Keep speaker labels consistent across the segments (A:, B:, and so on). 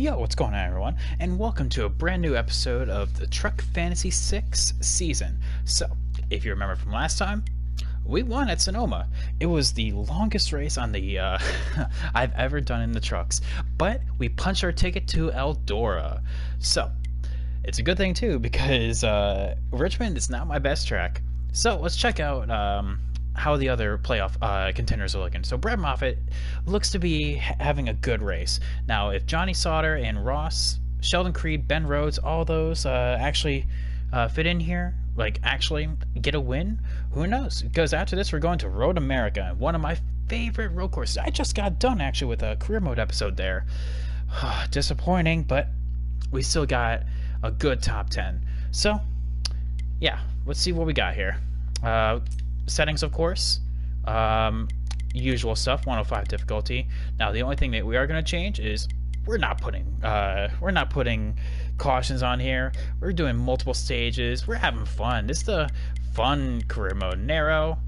A: Yo, what's going on, everyone? And welcome to a brand new episode of the Truck Fantasy 6 season. So, if you remember from last time, we won at Sonoma. It was the longest race on the uh, I've ever done in the trucks, but we punched our ticket to Eldora. So, it's a good thing too because uh, Richmond is not my best track. So let's check out um, how the other playoff uh, contenders are looking. So Brad Moffitt looks to be ha- having a good race. Now, if Johnny Sauter and Ross, Sheldon Creed, Ben Rhodes, all those uh, actually uh, fit in here, like actually get a win, who knows? Because after this, we're going to Road America, one of my favorite road courses. I just got done actually with a career mode episode there. Disappointing, but we still got a good top 10. So, yeah, let's see what we got here. Uh, settings, of course. Um, usual stuff, 105 difficulty. Now, the only thing that we are going to change is we're not putting uh, we're not putting cautions on here. We're doing multiple stages. We're having fun. This is the fun career mode. Narrow.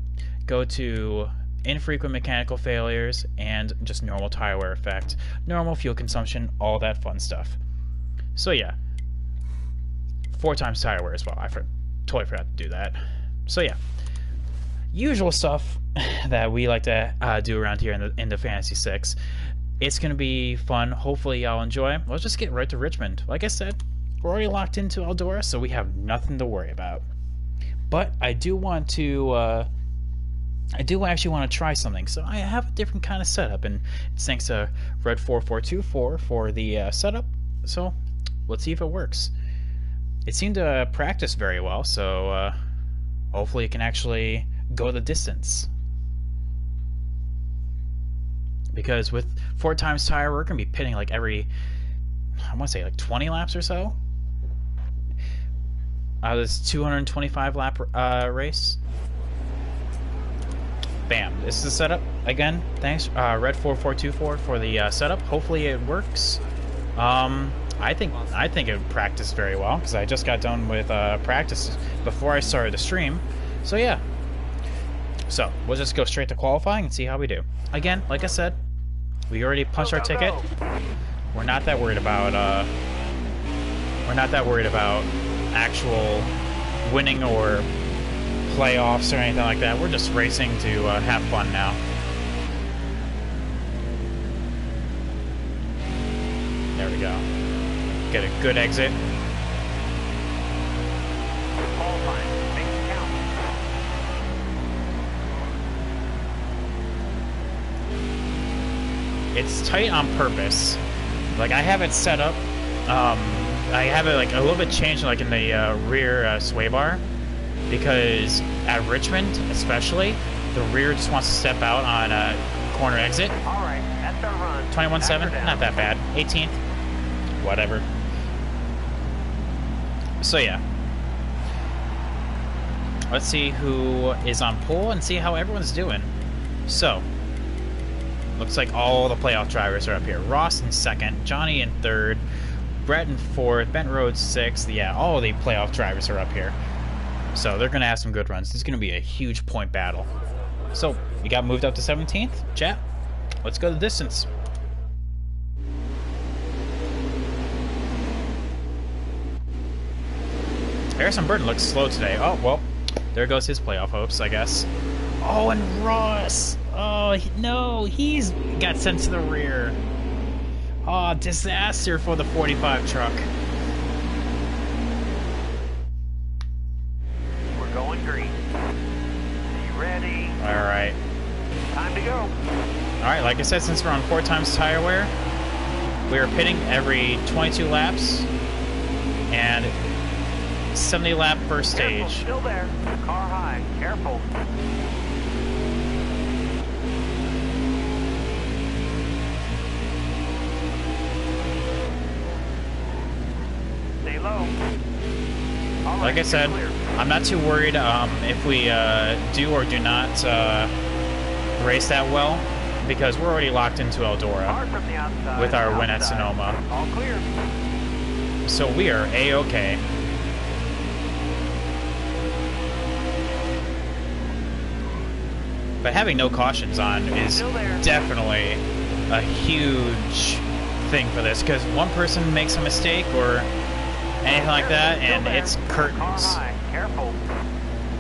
A: Go to infrequent mechanical failures and just normal tire wear effect, normal fuel consumption, all that fun stuff. So yeah, four times tire wear as well. I for, totally forgot to do that. So yeah, usual stuff that we like to uh, do around here in the in the Fantasy Six. It's gonna be fun. Hopefully y'all enjoy. Let's just get right to Richmond. Like I said, we're already locked into Eldora, so we have nothing to worry about. But I do want to. Uh, I do actually want to try something, so I have a different kind of setup, and it's thanks to Red 4424 for the uh, setup. So let's see if it works. It seemed to practice very well, so uh, hopefully it can actually go the distance. Because with four times tire, we're gonna be pitting like every, I want to say like 20 laps or so. Out of this 225 lap uh, race. Bam! This is the setup again. Thanks, uh, Red 4424 for the uh, setup. Hopefully it works. Um, I think I think it practiced very well because I just got done with uh, practice before I started the stream. So yeah. So we'll just go straight to qualifying and see how we do. Again, like I said, we already punched our ticket. We're not that worried about uh, we're not that worried about actual winning or playoffs or anything like that. We're just racing to uh, have fun now. There we go. Get a good exit. It's tight on purpose. Like I have it set up. Um, I have it like a little bit changed, like in the uh, rear uh, sway bar, because at Richmond, especially, the rear just wants to step out on a corner exit.
B: All right, that's our run.
A: 21.7, not that bad. 18th, whatever. So yeah. Let's see who is on pole and see how everyone's doing. So, looks like all the playoff drivers are up here. Ross in second, Johnny in third, Brett in fourth, Ben Rhodes sixth. Yeah, all the playoff drivers are up here. So they're gonna have some good runs. This is gonna be a huge point battle. So we got moved up to 17th. Chat, let's go the distance. Harrison Burton looks slow today. Oh, well, there goes his playoff hopes, I guess. Oh, and Ross! Oh, no, he's got sent to the rear. Oh, disaster for the 45 truck.
B: We're going green. You ready?
A: Alright.
B: Time to go.
A: Alright, like I said, since we're on four times tire wear, we are pitting every 22 laps and 70 lap per
B: Careful,
A: stage.
B: still there. Car high. Careful.
A: Like I said. I'm not too worried um, if we uh, do or do not uh, race that well because we're already locked into Eldora.
B: Hard from the outside.
A: with our win at. Sonoma.
B: All clear.
A: So we are a-okay. But having no cautions on is definitely a huge thing for this because one person makes a mistake or anything like that, and it's curtains.
B: Careful.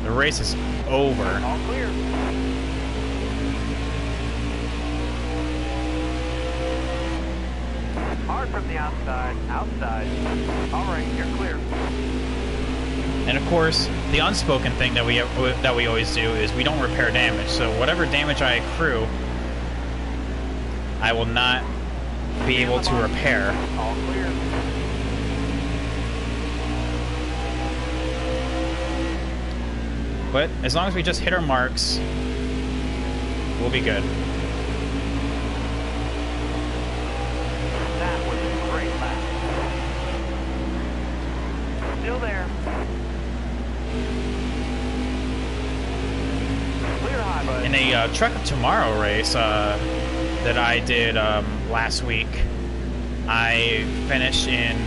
A: The race is over.
B: All clear. Hard from the outside. Outside. All right, you're clear.
A: And of course, the unspoken thing that we that we always do is we don't repair damage. So whatever damage I accrue, I will not be able to repair.
B: All clear.
A: But as long as we just hit our marks, we'll be good.
B: That was a great lap. Still there. Clear high.
A: In a uh, Truck of Tomorrow race uh, that I did um, last week, I finished in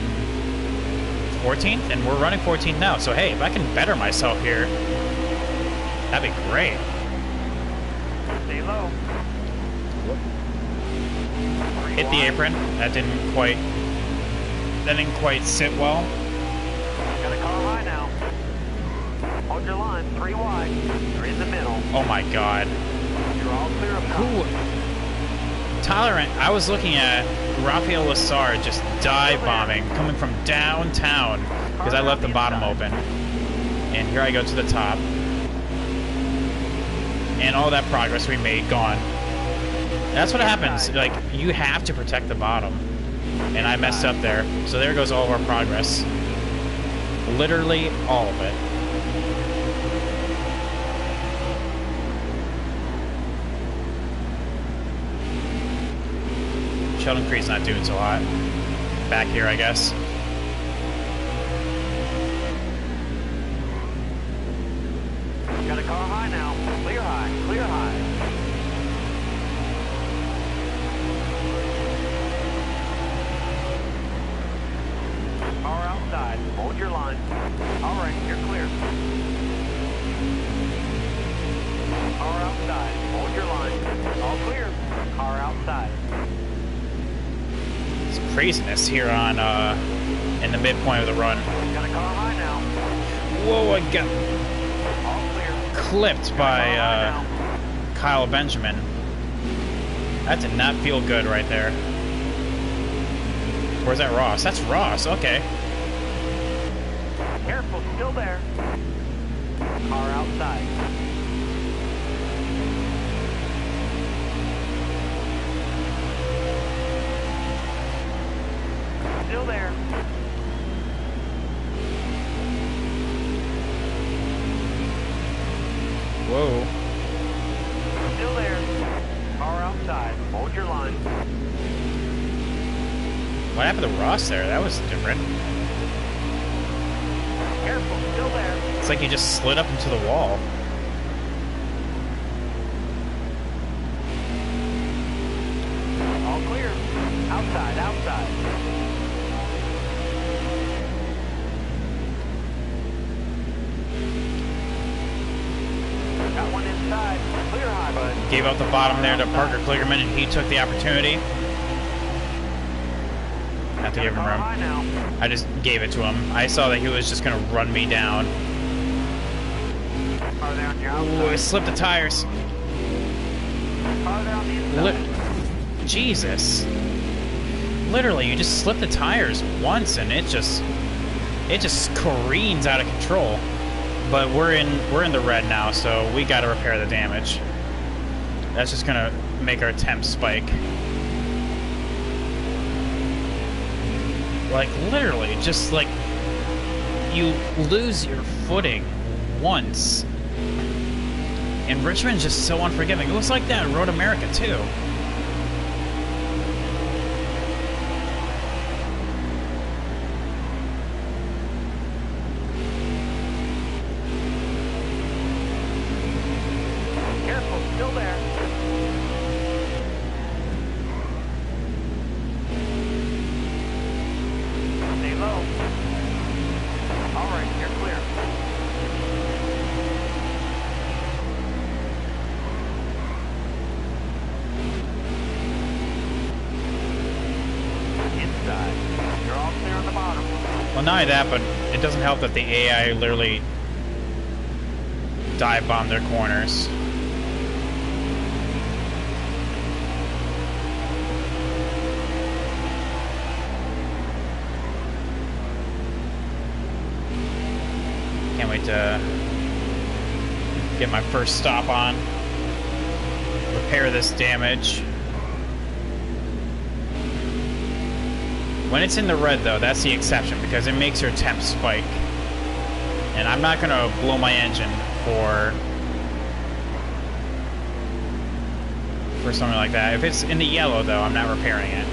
A: 14th, and we're running 14th now. So hey, if I can better myself here, that'd be great.
B: Stay low.
A: Hit the apron. That didn't quite. That didn't quite sit well.
B: Got a car high now. Hold your line. Three wide. You're in the middle.
A: Oh my god.
B: You're all clear up top.
A: Who? Tolerant. I was looking at Rafael Lessard just dive bombing, coming from downtown because I left the bottom open. And here I go to the top. And all that progress we made gone. That's what happens. Like you have to protect the bottom. And I messed up there. So there goes all of our progress. Literally all of it. Sheldon Creed's not doing so hot. Back here, I guess. Craziness here on uh in the midpoint of the run. Whoa, I got clipped by uh. Kyle Benjamin. That did not feel good right there. Where's that Ross? That's Ross, okay.
B: Careful, still there. Car outside. Still there.
A: Whoa.
B: Still there. Car outside. Hold your line.
A: What happened to Ross there? That was different.
B: Careful, still there.
A: It's like he just slid up into the wall. Gave out the bottom there to Parker Kligerman, and he took the opportunity. Have to give him room. I just gave it to him. I saw that he was just gonna run me down. Ooh, I slipped the tires. Li- Jesus. Literally, you just slip the tires once and it just it just careens out of control. But we're in we're in the red now, so we got to repair the damage. That's just gonna make our temp spike. Like literally, just like you lose your footing once. And Richmond's just so unforgiving. It was like that in Road America too. Only that, but it doesn't help that the AI literally dive bomb their corners. Can't wait to get my first stop on. Repair this damage. When it's in the red, though, that's the exception because it makes your temp spike. And I'm not going to blow my engine for for something like that. If it's in the yellow, though, I'm not repairing it.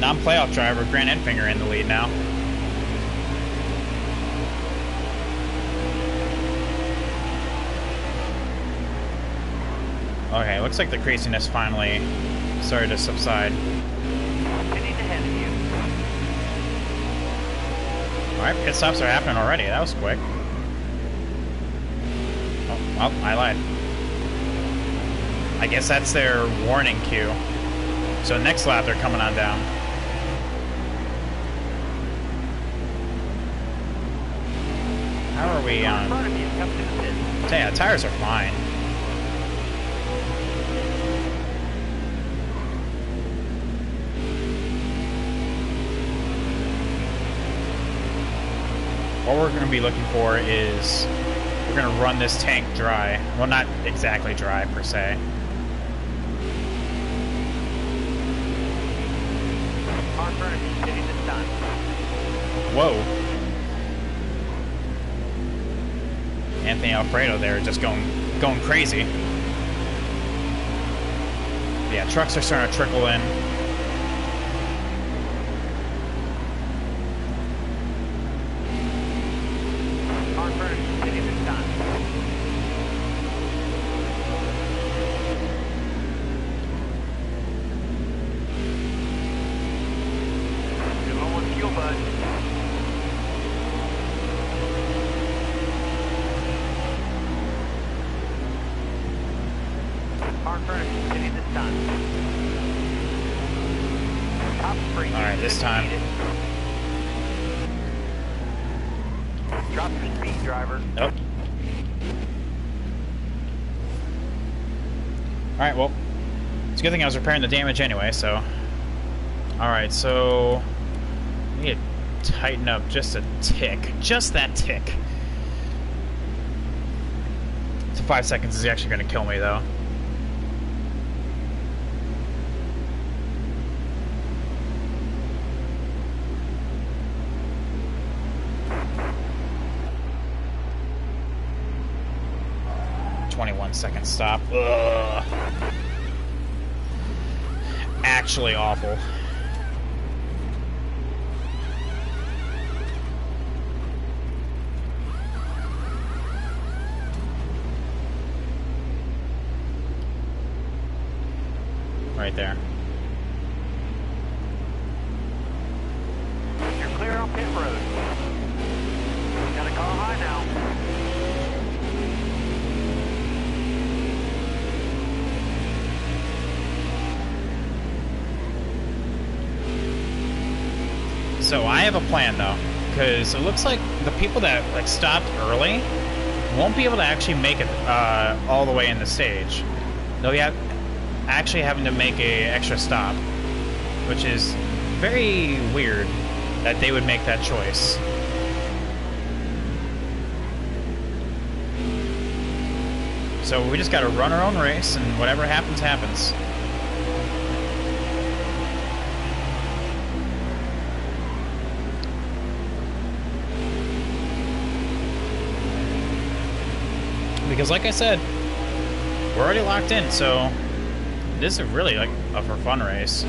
A: Non-playoff driver Grant Enfinger in the lead now. Okay, looks like the craziness finally started to subside.
B: Heading ahead of you.
A: Alright, pit stops are happening already. That was quick. Oh, well, I lied. I guess that's their warning cue. So next lap, they're coming on down. How are we on?
B: front of you, come to the pit.
A: Yeah, tires are fine. What we're going to be looking for is we're going to run this tank dry. Well, not exactly dry per se.
B: Car in front of you, hitting the sun.
A: Whoa. Anthony Alfredo there just going going crazy. Yeah, trucks are starting to trickle in. Good thing I was repairing the damage anyway, so... Alright, so... I need to tighten up just a tick. Just that tick. So five seconds is actually going to kill me, though. Twenty-one second stop. Ugh. Actually awful. Have a plan though, because it looks like the people that like stopped early won't be able to actually make it uh, all the way in the stage. They'll be actually having to make a extra stop, which is very weird that they would make that choice. So we just got to run our own race, and whatever happens, happens. Because, like I said, we're already locked in, so this is really like a for fun race.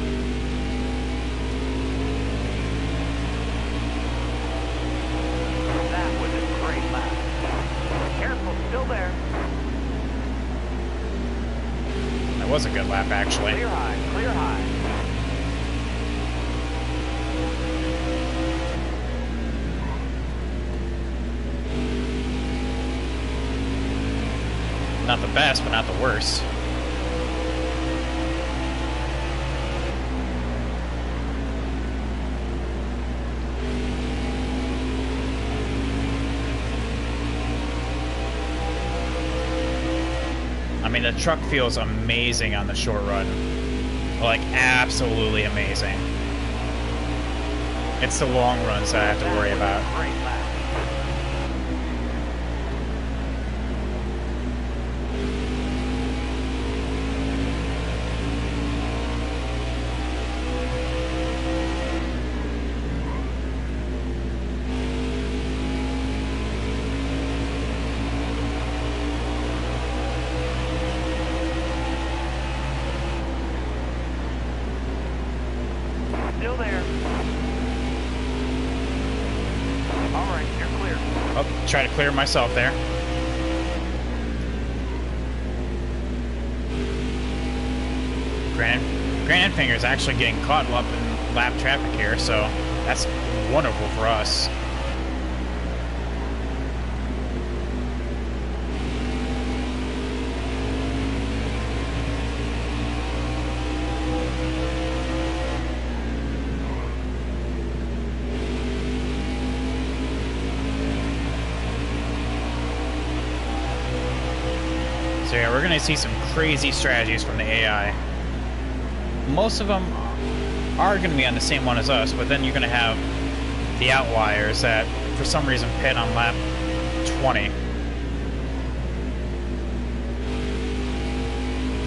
B: That was a great lap. Careful, still there.
A: That was a good lap, actually.
B: Clear high, clear high.
A: best, but not the worst. I mean, the truck feels amazing on the short run. Like, absolutely amazing. It's the long runs that I have to worry about. Myself there. Grant Grant Enfinger's actually getting caught up in lap traffic here, so that's wonderful for us. See some crazy strategies from the AI. Most of them are gonna be on the same one as us, but then you're gonna have the outliers that, for some reason, pit on lap 20.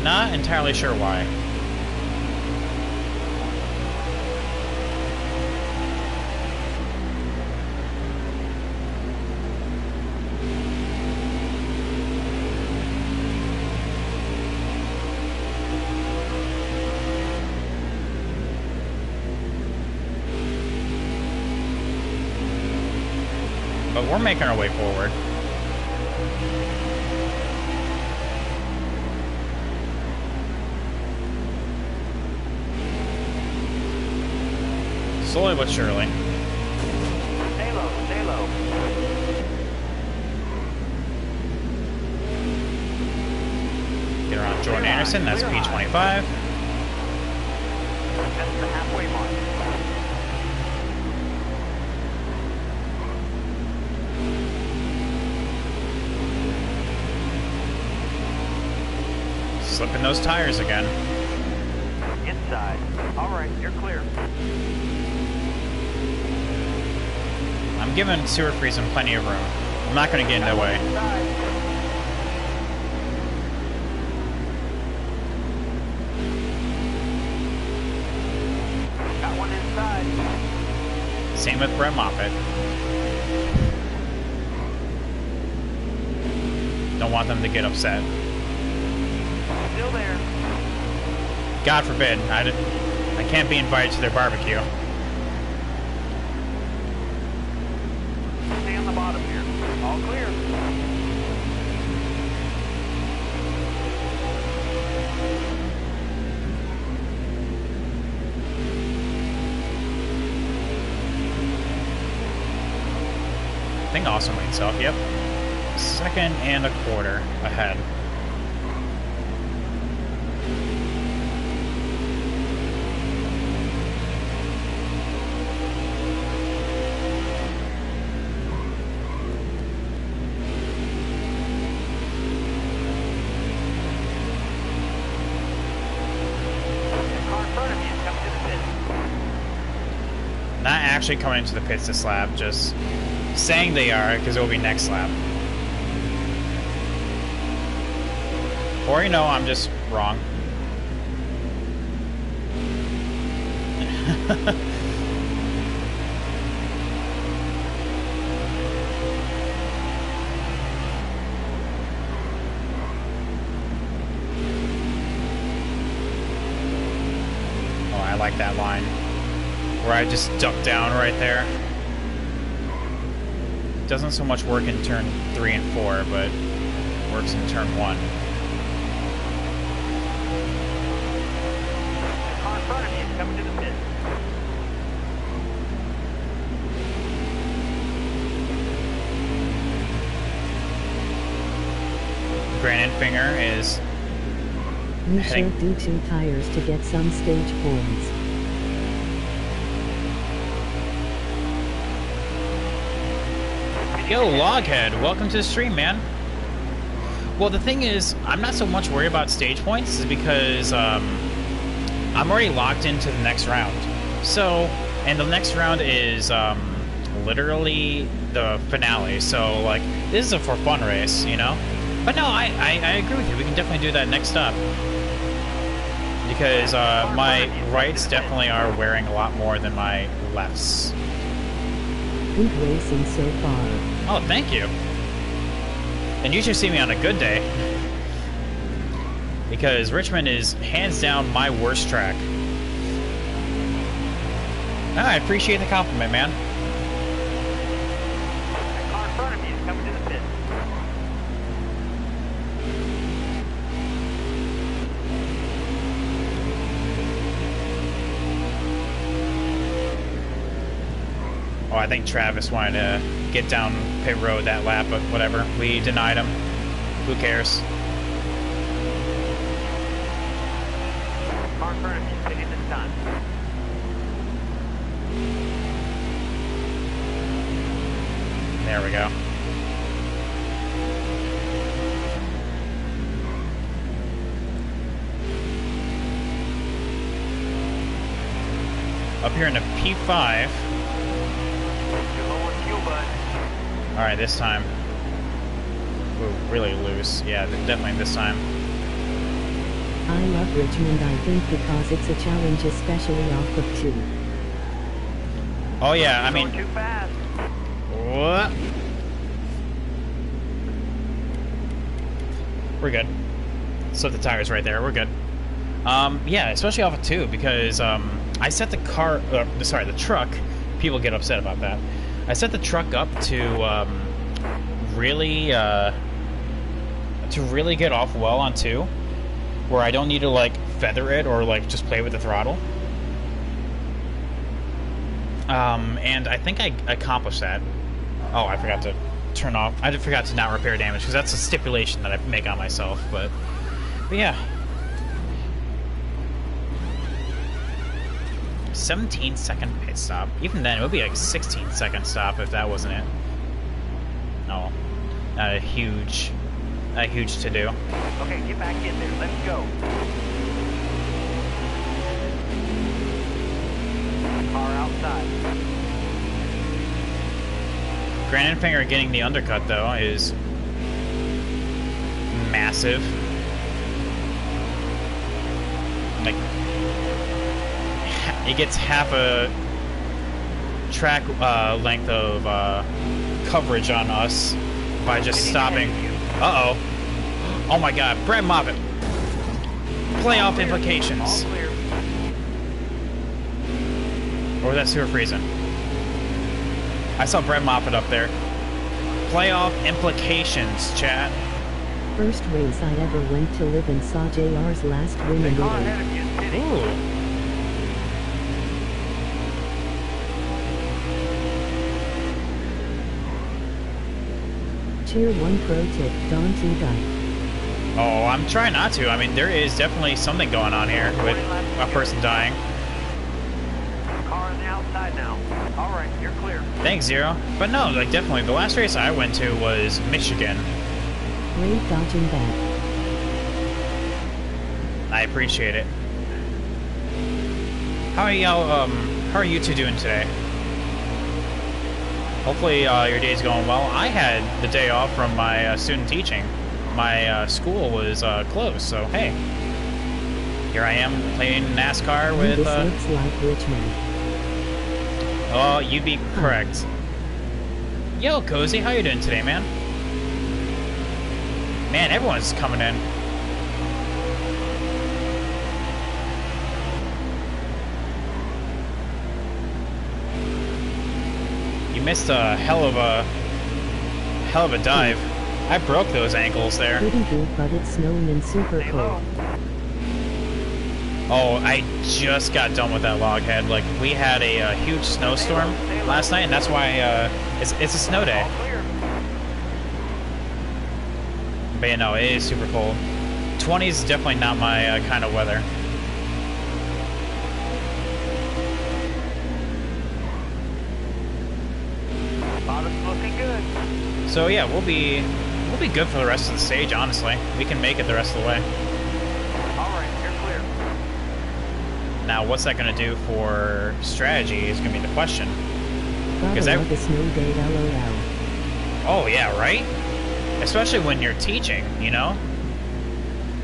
A: Not entirely sure why. Making our way forward. Slowly but surely.
B: Stay low, stay low.
A: Get around Jordan Anderson, that's P25.
B: That's the halfway mark.
A: Slipping those tires again.
B: Inside. All right, you're clear.
A: I'm giving Stewart Friesen plenty of room. I'm not going to get in the way.
B: Got one inside.
A: Same with Brett Moffitt. Don't want them to get upset.
B: Still there.
A: God forbid, I, did, I can't be invited to their barbecue.
B: Stay on the bottom here. All clear.
A: Thing awesome itself, yep. Second and a quarter ahead. Actually coming into the pits this lap, just saying they are because it will be next lap. Or, you know, I'm just wrong. Where I just duck down right there. Doesn't so much work in turn 3 and 4, but works in turn 1.
B: The car in front of you is coming to the pit.
A: Grant Enfinger is
C: You
A: Heading-
C: should do two tires to get some stage points.
A: Yo, Loghead, welcome to the stream, man. Well, the thing is, I'm not so much worried about stage points, is because um, I'm already locked into the next round. So, and the next round is um, literally the finale. So, like, this is a for fun race, you know. But no, I, I, I agree with you. We can definitely do that next up. Because uh, my rights definitely are wearing a lot more than my lefts.
C: Racing so far.
A: Oh, thank you. And you should see me on a good day. Because Richmond is hands down my worst track. Ah, I appreciate the compliment, man. I think Travis wanted to get down pit road that lap, but whatever. We denied him. Who cares?
B: Car in front of you is pitting this time.
A: There we go. Up here in the P5. Alright, this time. Ooh, really loose. Yeah, definitely this time.
C: I love Richmond I think because it's a challenge especially off of 2.
A: Oh yeah, I
B: Going
A: mean,
B: too fast.
A: what? We're good. Slip the tires right there. We're good. Um, yeah, especially off of two because um, I set the car, uh, sorry, the truck. People get upset about that. I set the truck up to um, really, uh, to really get off well on two, where I don't need to like feather it or like just play with the throttle. Um, and I think I accomplished that. Oh, I forgot to turn off. I forgot to not repair damage because that's a stipulation that I make on myself. But, but yeah. 17 second pit stop. Even then, it would be like 16 second stop if that wasn't it. No, not a huge, not a huge to do.
B: Okay, get back in there. Let's go. Car outside.
A: Grant Enfinger getting the undercut though is massive. Like it gets half a track uh, length of uh, coverage on us by just stopping. Uh oh. Oh my God, Brett Moffitt. Playoff
B: All
A: implications.
B: clear.
A: Or was that Stewart Friesen? I saw Brett Moffitt up there. Playoff implications, chat.
C: First race I ever went to live and saw JR's last win in
B: car
C: Italy.
B: ahead of you is pitting.
A: Ooh.
C: Tier 1 pro tip, don't do that.
A: Oh, I'm trying not to. I mean, there is definitely something going on here with a person dying.
B: Car on the outside now. All right, you're clear.
A: Thanks, Zero. But no, like, definitely, the last race I went to was Michigan.
C: Great dodging that.
A: I appreciate it. How are y'all, um, how are you two doing today? Hopefully, uh, your day's going well. I had the day off from my uh, student teaching. My uh, school was uh, closed, so hey. Here I am playing NASCAR with,
C: this
A: uh,
C: looks like Richmond.
A: oh, you'd be correct. Yo, Cozy, how you doing today, man? Man, everyone's coming in. You missed a hell of a hell of a dive. I broke those ankles there.
C: Pretty good but it's snowing and super cold.
A: Oh, I just got done with that loghead. Like we had a, uh huge snowstorm last night, and that's why uh, it's it's a snow day.
B: All clear.
A: But yeah, no, it is super cold. 20 is definitely not my uh, kind of weather. So yeah, we'll be we'll be good for the rest of the stage, honestly. We can make it the rest of the way.
B: All right, you're clear.
A: Now, what's that going to do for strategy is going to be the question.
C: Gotta
A: 'Cause I-
C: love the snow day LOL.
A: Oh, yeah, right? Especially when you're teaching, you know?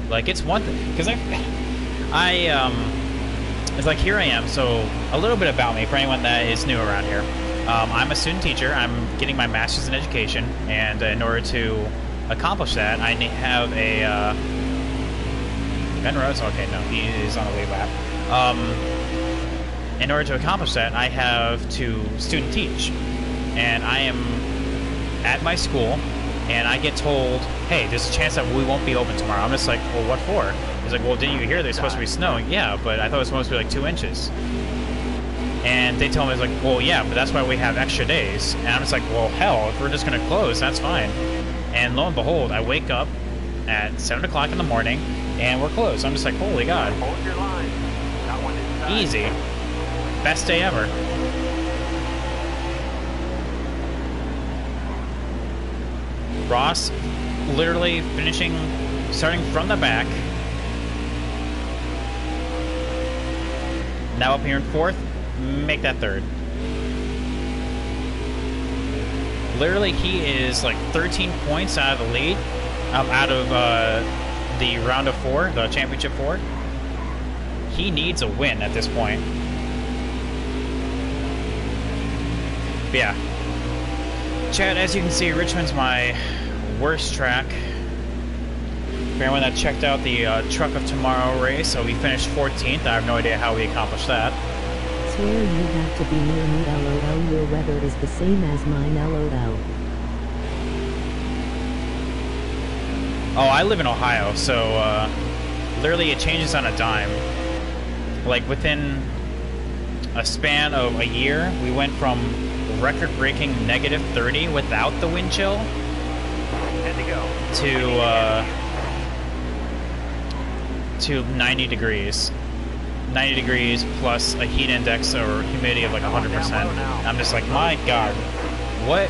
A: Like, it's one thing. Because I. I, um. It's like, here I am. So, a little bit about me for anyone that is new around here. Um, I'm a student teacher. I'm getting my master's in education. And in order to accomplish that, I have a. Uh, Ben Rhodes? Okay, no, he is on the way back. Um, in order to accomplish that, I have to student teach. And I am at my school and I get told, hey, there's a chance that we won't be open tomorrow. I'm just like, well, what for? He's like, well, didn't you hear there's supposed to be snowing? Yeah, but I thought it was supposed to be like two inches. And they tell me, it's like, well, yeah, but that's why we have extra days. And I'm just like, well, hell, if we're just going to close, that's fine. And lo and behold, I wake up at 7 o'clock in the morning and we're closed. I'm just like, holy God,
B: Hold your line. Got one inside.
A: easy. Best day ever. Ross literally finishing, starting from the back. Now up here in fourth, make that third. Literally, he is like 13 points out of the lead, um, out of uh, the round of four, the championship four. He needs a win at this point. But yeah. Chad, as you can see, Richmond's my worst track. For anyone that checked out the uh, Truck of Tomorrow race, so we finished 14th. I have no idea how we accomplished that.
C: Swear you have to be near me LOL. Your weather is the same as mine LOL.
A: Oh, I live in Ohio, so uh, literally it changes on a dime. Like within a span of a year, we went from record-breaking negative 30 without the wind chill
B: to go.
A: to uh, to 90 degrees. 90 degrees plus a heat index or humidity of like 100%. I'm just like, my god, what?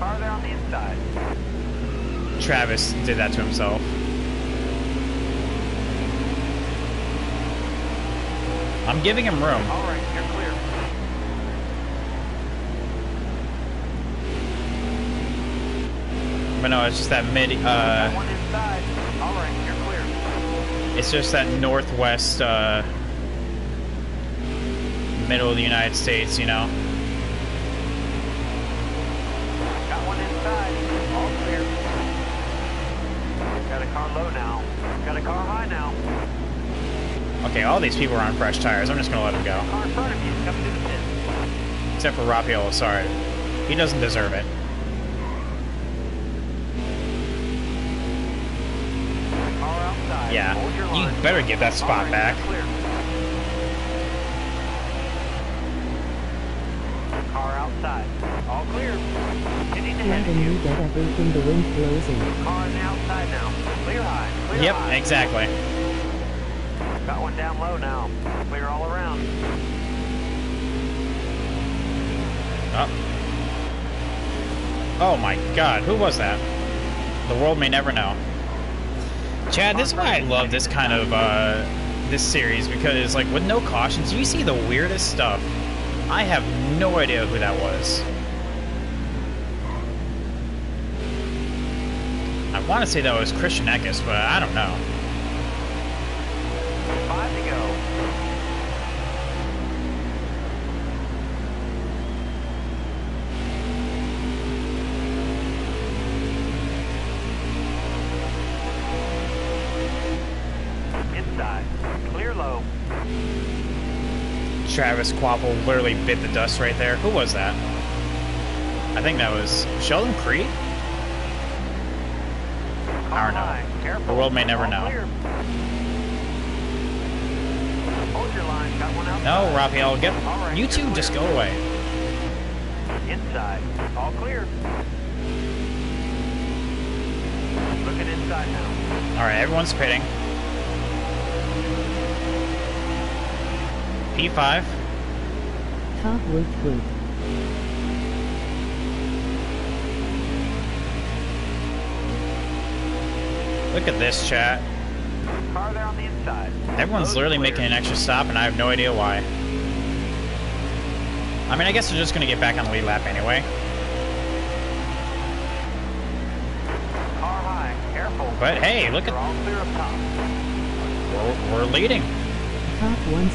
B: Farther on the inside.
A: Travis did that to himself. I'm giving him room.
B: All right, you're clear.
A: But no, it's just that mid, uh, it's just that northwest, uh, middle of the United States, you know?
B: Got one inside. All clear. Got a car low now. Got a car high now.
A: Okay, all these people are on fresh tires. I'm just gonna let them go.
B: Car in front of you coming to the pit.
A: Except for Rafael Sorry. He doesn't deserve it.
B: Car outside.
A: Yeah, you better get that spot back.
B: Car outside. All clear. Hitting ahead of
C: you
B: you.
C: get everything the wind blows in.
B: Car outside now. Clear high. Clear
A: Yep,
B: high.
A: exactly.
B: Got one down low now. Clear all around.
A: Oh. Oh my god, who was that? The world may never know. Chad, this is why I love this kind of, uh, this series, because, like, with no cautions, you see the weirdest stuff. I have no idea who that was. I want to say that was Christian Eckes, but I don't know.
B: Five to go.
A: Travis Kvapil literally bit the dust right there. Who was that? I think that was Sheldon Creed?
B: Car
A: don't know.
B: Careful.
A: The world may never know.
B: clear. Hold your line. Got one outside.
A: No, Raphael, get
B: right,
A: you two just go away.
B: Inside. All clear. Looking inside now.
A: All right, everyone's pitting. P5.
C: Top woot woot.
A: Look at this chat.
B: Car there on the inside.
A: Everyone's
B: Road
A: literally making an extra stop, and I have no idea why. I mean, I guess they're just gonna get back on the lead lap anyway.
B: Car high. Careful.
A: But hey, look at
B: all clear up top.
A: we're, we're leading.
C: Top 1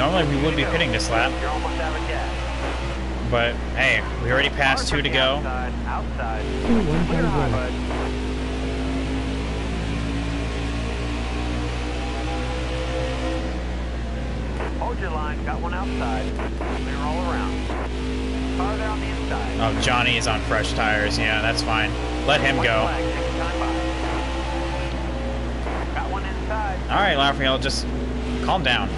A: Normally we would be
B: Go.
A: pitting this lap,
B: You're almost out of gas.
A: but hey, we already passed two to go.
B: Outside. outside.
C: 2
B: Clear high,
C: 100.
B: bud. Hold your line. Got one outside. Clear all around. Car there on the inside.
A: Oh, Johnny is on fresh tires. Yeah, that's fine. Let him go.
B: flag, take your time. Got one inside.
A: All right, Lafayette, just calm down.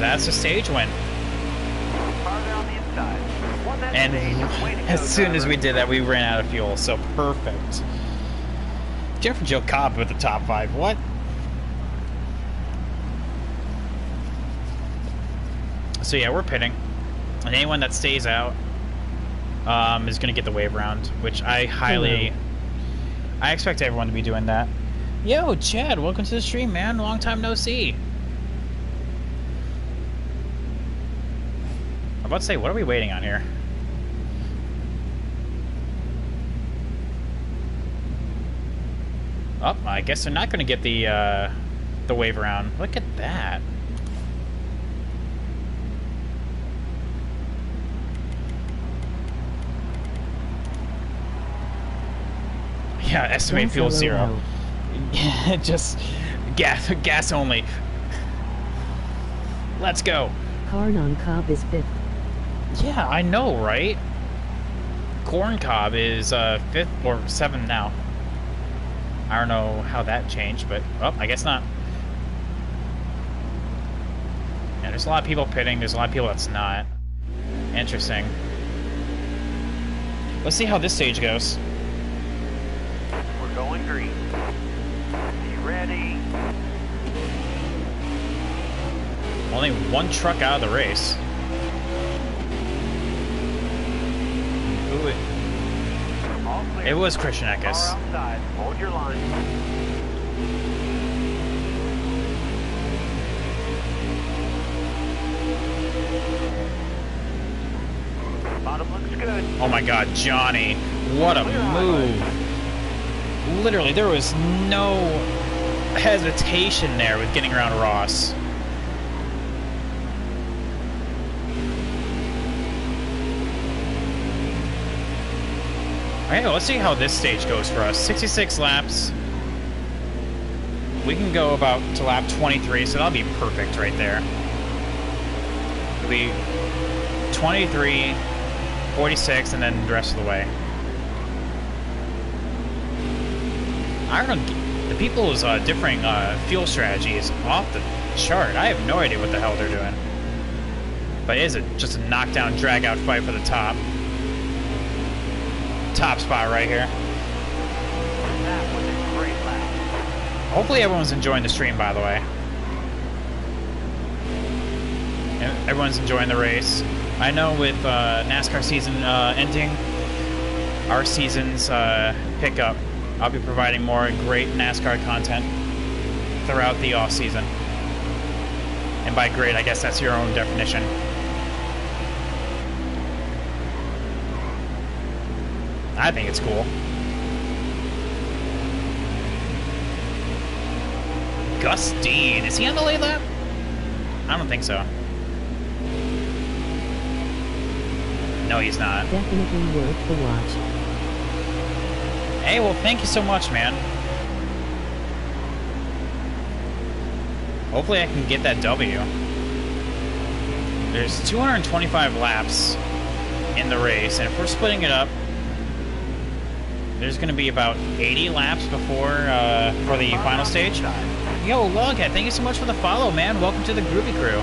A: That's a stage win.
B: Car there on the inside. Won that
A: And
B: stage. Way to
A: as soon as we did that, we ran out of fuel. So perfect. Jennifer Jo Cobb with the top five. What? So yeah, we're pitting, and anyone that stays out um, is going to get the wave round, which I highly, I expect everyone to be doing that. Yo, Chad, welcome to the stream, man. Long time no see. I'm about to say, what are we waiting on here? Oh, I guess they're not going to get the uh, the wave around. Look at that. Yeah, estimate fuel zero. Just gas, gas only. Let's go.
C: Car non Cobb is 5th.
A: Yeah, I know, right? Corn cob is uh, fifth or seventh now. I don't know how that changed, but oh, I guess not. Yeah, there's a lot of people pitting. There's a lot of people that's not. Interesting. Let's see how this stage goes.
B: We're going green. Be ready.
A: Only one truck out of the race. Ooh, it,
B: All clear.
A: It was Christian Eckes.
B: Hold your line. Bottom looks good.
A: Oh my god, Johnny. What a move. Literally, there was no hesitation there with getting around Ross. Alright, let's see how this stage goes for us. 66 laps. We can go about to lap 23, so that'll be perfect right there. It'll be 23, 46, and then the rest of the way. I don't know. The people's uh, differing uh, fuel strategy is off the chart. I have no idea what the hell they're doing. But it is a, just a knockdown, drag out fight for the top. Top spot right here. Hopefully everyone's enjoying the stream, by the way. Everyone's enjoying the race. I know with uh, NASCAR season uh, ending, our season's uh, pickup, I'll be providing more great NASCAR content throughout the off season. And by great, I guess that's your own definition. I think it's cool. Gus Dean, is he on the late lap? I don't think so. No, he's not.
C: Definitely worth the watch.
A: Hey, well, thank you so much, man. Hopefully I can get that W. There's 225 laps in the race, and if we're splitting it up, there's going to be about 80 laps before uh, for the final stage. Yo, Loghead, thank you so much for the follow, man. Welcome to the Groovy Crew.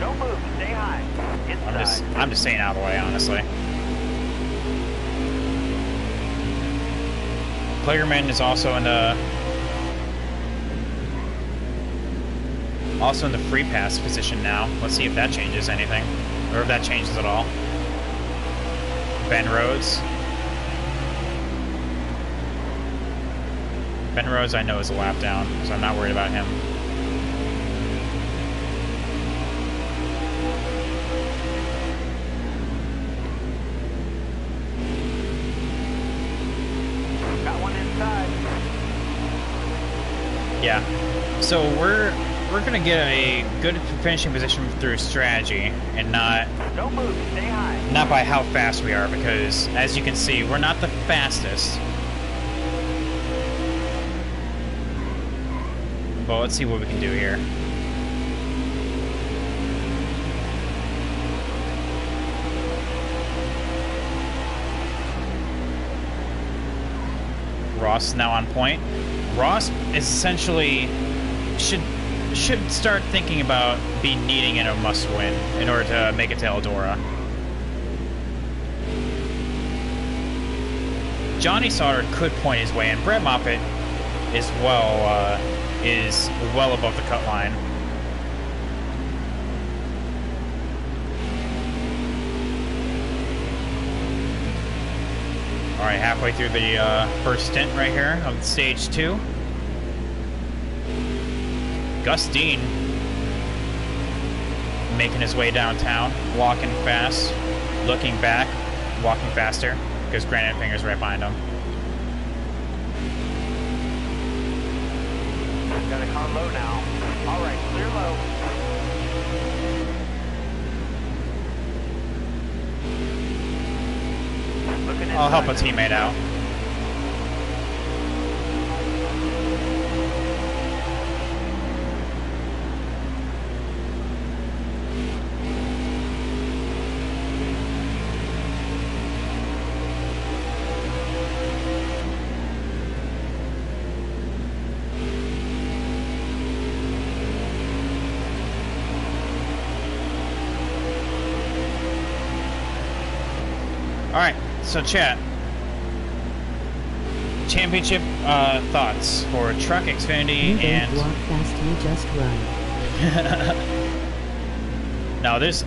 B: Don't move. Stay high. Inside.
A: I'm just I'm just staying out of the way, honestly. Kligerman is also in the also in the free pass position now. Let's see if that changes anything, or if that changes at all. Ben Rhodes. Ben Rhodes, I know, is a lap down, so I'm not worried about him.
B: Got one inside.
A: Yeah. So we're we're gonna get a good finishing position through strategy and not
B: Don't move. Stay high.
A: not by how fast we are because as you can see we're not the fastest. But let's see what we can do here. Ross is now on point. Ross is essentially should should start thinking about being needing in a must win in order to make it to Eldora. Johnny Sauter could point his way, and Brett Moffitt is well uh, is well above the cut line. All right, halfway through the uh, first stint right here of stage two. Gus Dean making his way downtown, walking fast, looking back, walking faster, because Grant Enfinger's right behind him.
B: Got a car low now. All right, clear low. Looking
A: I'll help a teammate out. So chat. Championship uh, thoughts for Truck Xfinity
C: You
A: and
C: walk fast, you just run.
A: no, there's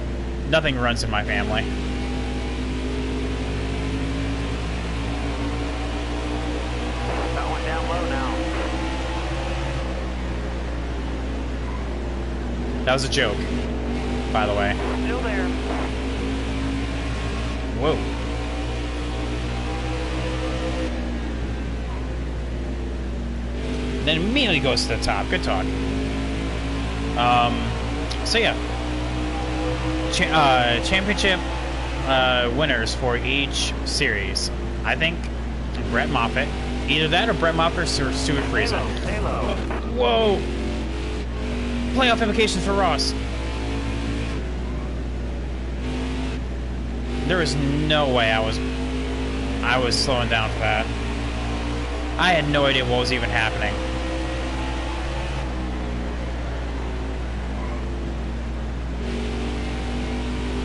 A: nothing runs in my family.
B: Got one down low now.
A: That was a joke, by the way.
B: Still there.
A: Whoa. Then immediately goes to the top. Good talk. Um, so yeah, Cha- uh, championship uh, winners for each series. I think Brett Moffitt. Either that or Brett Moffitt or
B: Stewart
A: Friesen. Whoa! Playoff implications for Ross. There was no way I was I was slowing down for that. I had no idea what was even happening.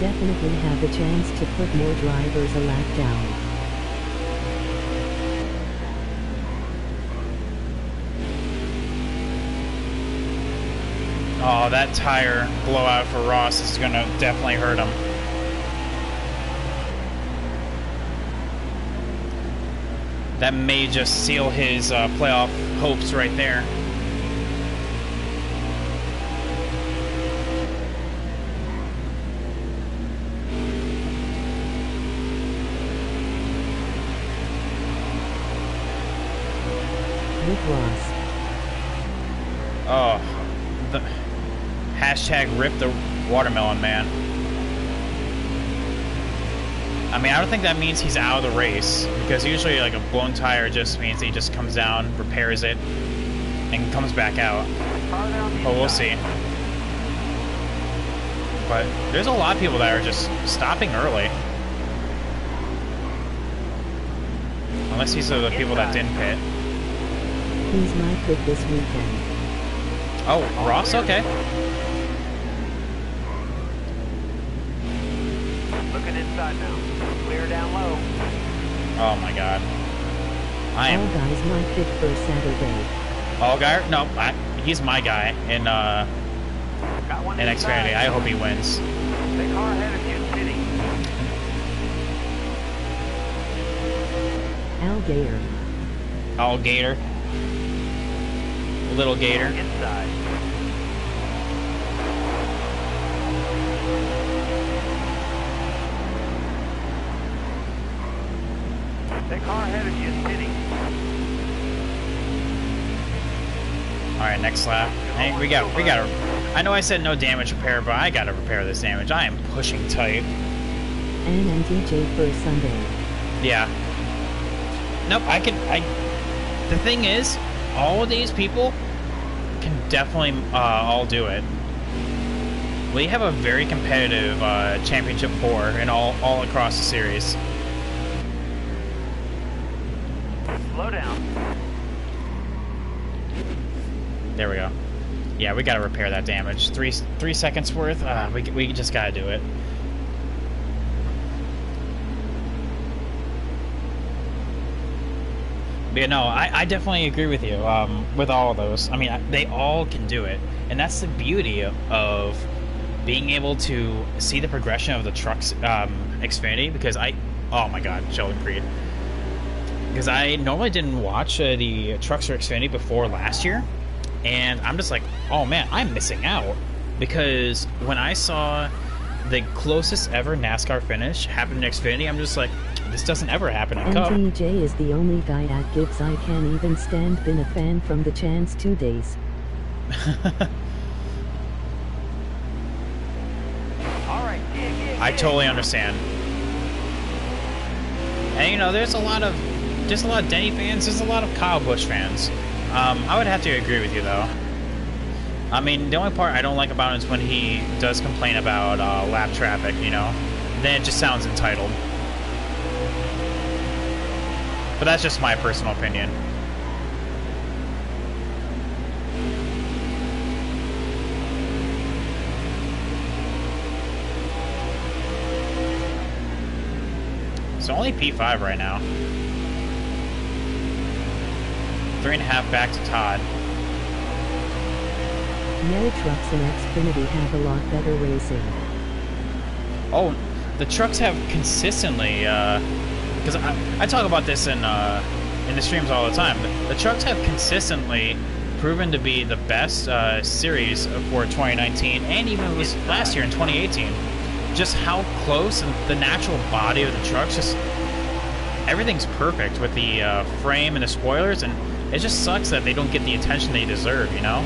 C: Definitely have the chance to put more drivers a lap down.
A: Oh, that tire blowout for Ross is gonna definitely hurt him. That may just seal his uh, playoff hopes right there. Hashtag rip the watermelon man. I mean, I don't think that means he's out of the race because usually, like a blown tire just means he just comes down, repairs it, and comes back out.
B: Farther on the
A: But we'll see. But there's a lot of people that are just stopping early. Unless these are the people that didn't pit.
C: He's my pick this weekend.
A: Oh, Ross? Okay.
B: Inside now. Clear down low.
A: Oh my god. I am.
C: All
A: am
C: guys my pick for Saturday.
A: all guy. No, I, he's my guy in uh
B: Got one
A: in. Xfinity. I hope he wins.
B: Big car ahead of you, City.
C: Alligator.
A: All Gator. Little Gator.
B: Inside. Big car ahead of you, City.
A: All right, next lap. Hey, we got we got. I know I said no damage repair, but I got to repair this damage. I am pushing tight.
C: NNDJ for Sunday.
A: Yeah. Nope, I can. I. The thing is, all of these people can definitely uh, all do it. We have a very competitive uh, championship four and all all across the series.
B: Slow down.
A: There we go. Yeah, we got to repair that damage. Three three seconds worth. Uh, we we just got to do it. But yeah, no, I, I definitely agree with you um, with all of those. I mean, they all can do it, and that's the beauty of being able to see the progression of the trucks um, Xfinity. Because I, oh my God, Sheldon Creed. Because I normally didn't watch uh, the Trucks or Xfinity before last year, and I'm just like, oh man, I'm missing out. Because when I saw the closest ever NASCAR finish happen in Xfinity, I'm just like, this doesn't ever happen in Cup.
C: NTJ is the only guy at Gibbs I can even stand. Been a fan from the chance two days.
B: All right, gig, gig,
A: I totally understand. And you know, there's a lot of there's a lot of Denny fans. There's a lot of Kyle Busch fans. Um, I would have to agree with you though. I mean, the only part I don't like about him is when he does complain about uh, lap traffic. You know, then it just sounds entitled. But that's just my personal opinion. So only P5 right now. Three and a half back to Todd.
C: No trucks and Xfinity have a lot better racing.
A: Oh, the trucks have consistently, because I, I talk about this in uh, in the streams all the time. The, the trucks have consistently proven to be the best uh, series for 2019, and even was last year in 2018. Just how close and the natural body of the trucks, just everything's perfect with the uh, frame and the spoilers, and it just sucks that they don't get the attention they deserve. You know.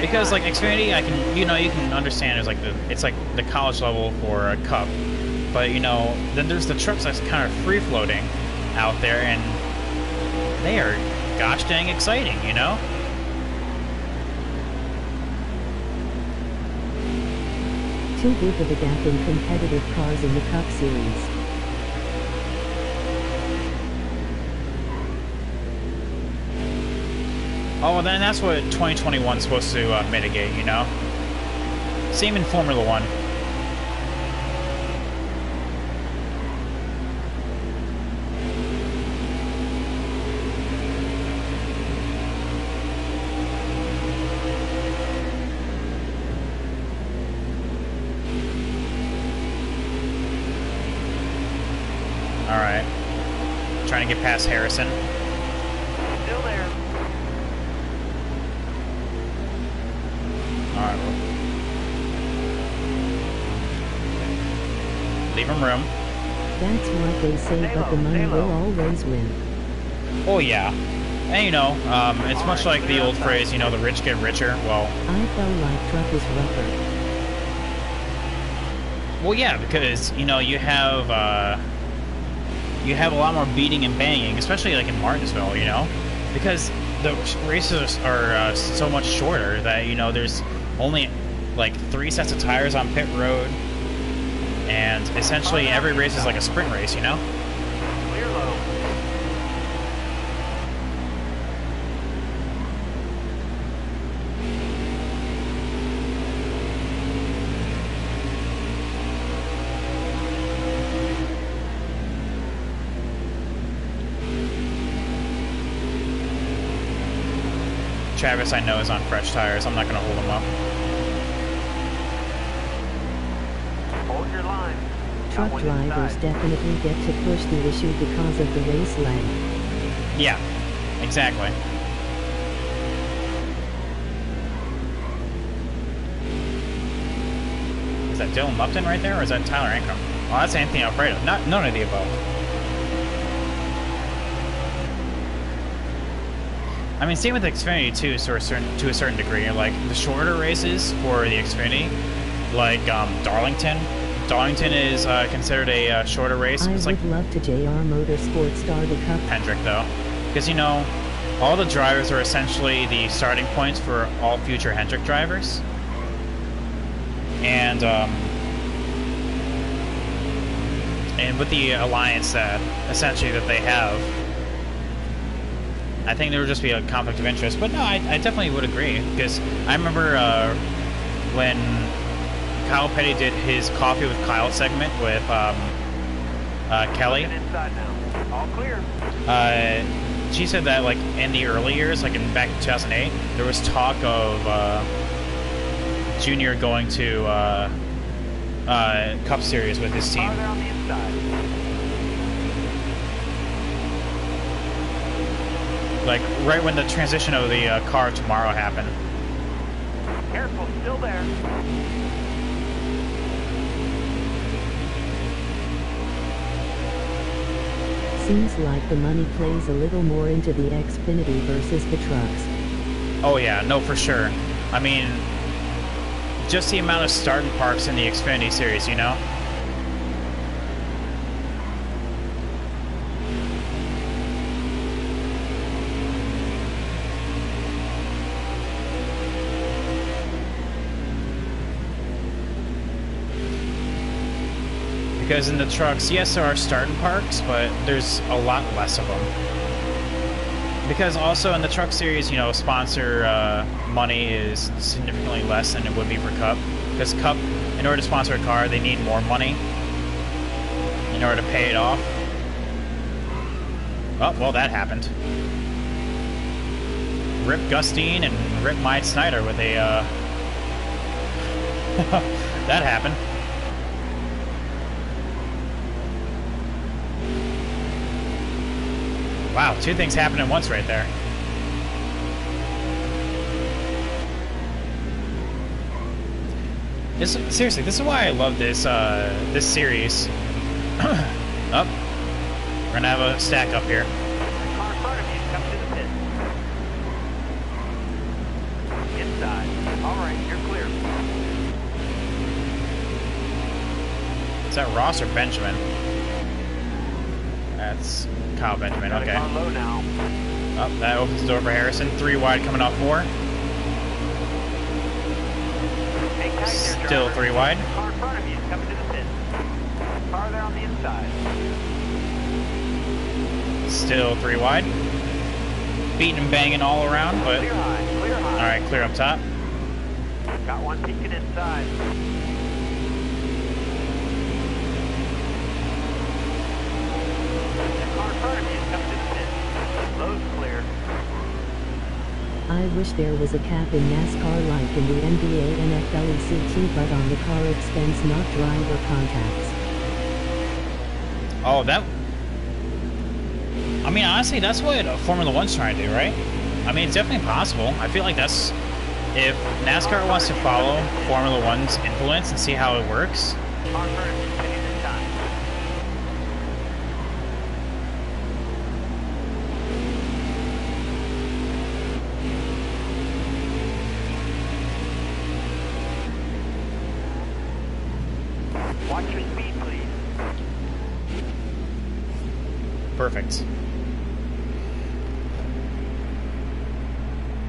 A: Because like Xfinity, I can you know you can understand it's like the it's like the college level for a cup, but you know then there's the trucks that's kind of free floating out there, and they are gosh dang exciting, you know.
C: Too big of a gap in competitive cars in the Cup Series.
A: Oh, then that's what 2021 is supposed to uh, mitigate, you know. Same in Formula One. All right. Trying to get past Harrison. Leave room.
C: That's what they say,
B: Stay
C: but the money will always win.
A: Oh yeah. And you know, um, it's much like the old phrase, you know, the rich get richer. Well,
C: I felt like truck is rougher.
A: well, yeah, because you know you have uh, you have a lot more beating and banging, especially like in Martinsville, you know, because the races are uh, so much shorter that you know there's only like three sets of tires on pit road, and essentially every race is like a sprint race, you know? Travis, I know, is on fresh tires. I'm not going to hold him up.
C: Truck drivers definitely get to push the issue because of the race lag.
A: Yeah, exactly. Is that Dylan Lupton right there, or is that Tyler Ankrum? Oh, that's Anthony Alfredo. Not none of the above. I mean, same with Xfinity too, so a certain, to a certain degree. Like the shorter races for the Xfinity, like um, Darlington. Darlington is uh, considered a uh, shorter race.
C: I
A: It's
C: would
A: like
C: love to JR Motorsports start a cup.
A: Hendrick though, because you know, all the drivers are essentially the starting points for all future Hendrick drivers, and um, and with the alliance that essentially that they have, I think there would just be a conflict of interest. But no, I, I definitely would agree because I remember uh, when Kyle Petty did his Coffee with Kyle segment with um, uh, Kelly.
B: Get inside now. All clear.
A: Uh, she said that like in the early years, like in back in 2008, there was talk of uh, Junior going to uh, uh, Cup Series with his team.
B: Farther on the inside.
A: Like right when the transition of the uh, car tomorrow happened.
B: Careful, still there.
C: Seems like the money plays a little more into the Xfinity versus the trucks.
A: Oh yeah, no for sure. I mean, just the amount of starting parks in the Xfinity series, you know. Because in the trucks, yes, there are starting parks, but there's a lot less of them. Because also in the truck series, you know, sponsor uh, money is significantly less than it would be for Cup. Because Cup, in order to sponsor a car, they need more money in order to pay it off. Oh, well, that happened. Rip Gus Dean and Rip Mike Snyder with a, uh... that happened. Wow, two things happened at once right there. This seriously, this is why I love this uh, this series. up, we're gonna have a stack up here. Is that Ross or Benjamin? That's Kyle Benjamin. Okay.
B: car low now.
A: Up, that opens the door for Harrison. Three wide coming off four.
B: Hang tight there,
A: Still three wide.
B: Car in front of you, coming to the pit. Farther on the inside.
A: Still three wide. Beating and banging all around, but
B: Clear high, clear high.
A: all right, clear up top.
B: Got one peeking inside. That car in front of you, coming to the pit. Low's clear.
C: I wish there was a cap in NASCAR like in the NBA NFL ECT but on the car expense not driver contacts.
A: Oh, that. I mean, honestly, that's what Formula One's trying to do, right? I mean, it's definitely possible. I feel like that's if NASCAR wants to follow Formula One's influence and see how it works. Perfect.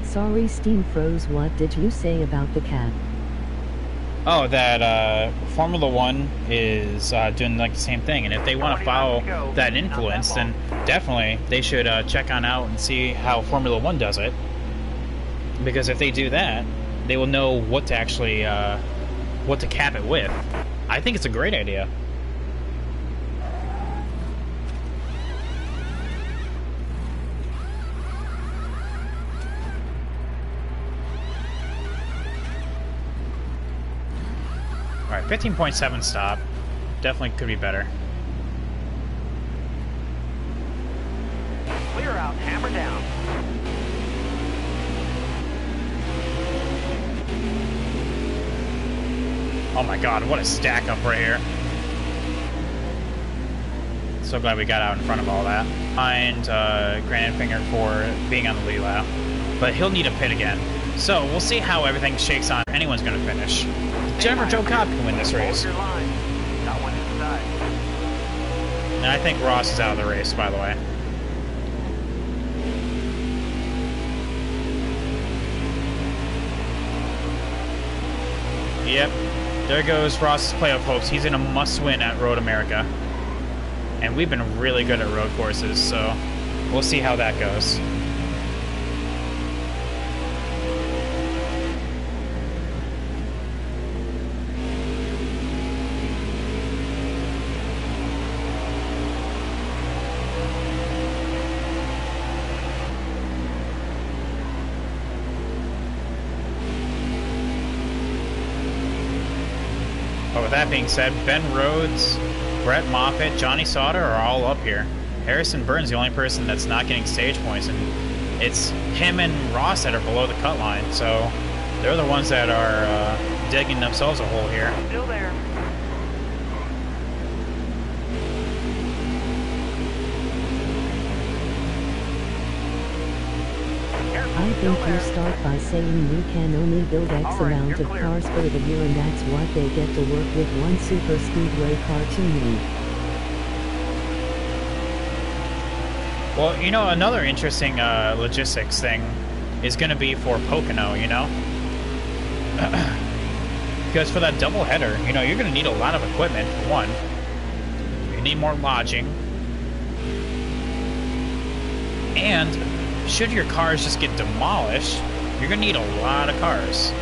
C: Sorry Steam froze what did you say about the cap?
A: Oh, that uh, Formula One is uh, doing like the same thing, and if they want to follow
B: miles to go.
A: that
B: Not that
A: influence, then definitely they should uh, check on out and see how Formula One does it. Because if they do that, they will know what to actually uh, what to cap it with. I think it's a great idea. 15.7 stop. Definitely could be better.
B: Clear out, hammer down.
A: Oh my god, what a stack up right here. So glad we got out in front of all that. Behind uh, Grant Enfinger for being on the lead lap. But he'll need a pit again. So we'll see how everything shakes on. Anyone's going to finish. Jennifer Jo Cobb can win this race. And I think Ross is out of the race, by the way. Yep. There goes Ross's playoff hopes. He's in a must-win at Road America. And we've been really good at road courses, so we'll see how that goes. That being said, Ben Rhodes, Brett Moffitt, Johnny Sauter are all up here. Harrison Burton the only person that's not getting stage points, and it's him and Ross that are below the cut line. So they're the ones that are uh, digging themselves a hole here.
B: Still there.
C: Think you start by saying we can only build X
B: right,
C: amount of
B: clear.
C: cars per the year and that's what they get to work with one super speedway cartoon
A: Well, you know, another interesting uh, logistics thing is going to be for Pocono, you know? because for that double header, you know, you're going to need a lot of equipment, for one. You need more lodging. And should your cars just get demolished, you're going to need a lot of cars.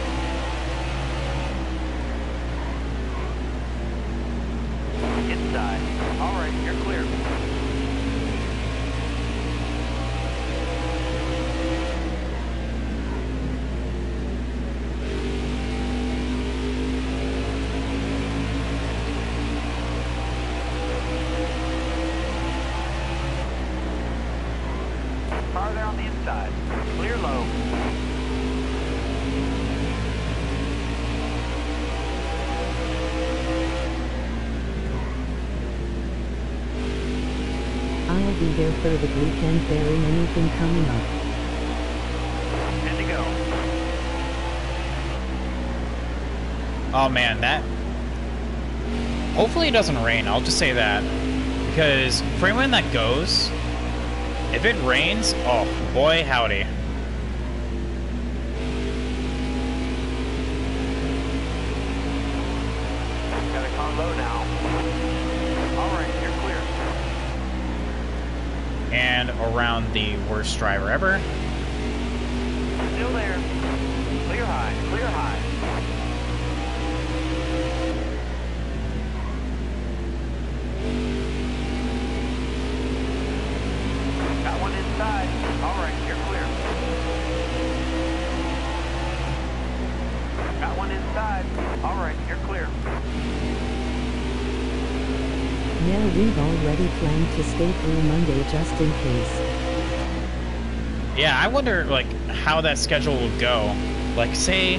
A: Man, that. Hopefully it doesn't rain. I'll just say that because for anyone that goes, if it rains, oh boy, howdy.
B: Got a now. All right, you're clear.
A: And around the worst driver ever.
C: We've already planned to stay through Monday just in case.
A: Yeah, I wonder like how that schedule will go. Like, say,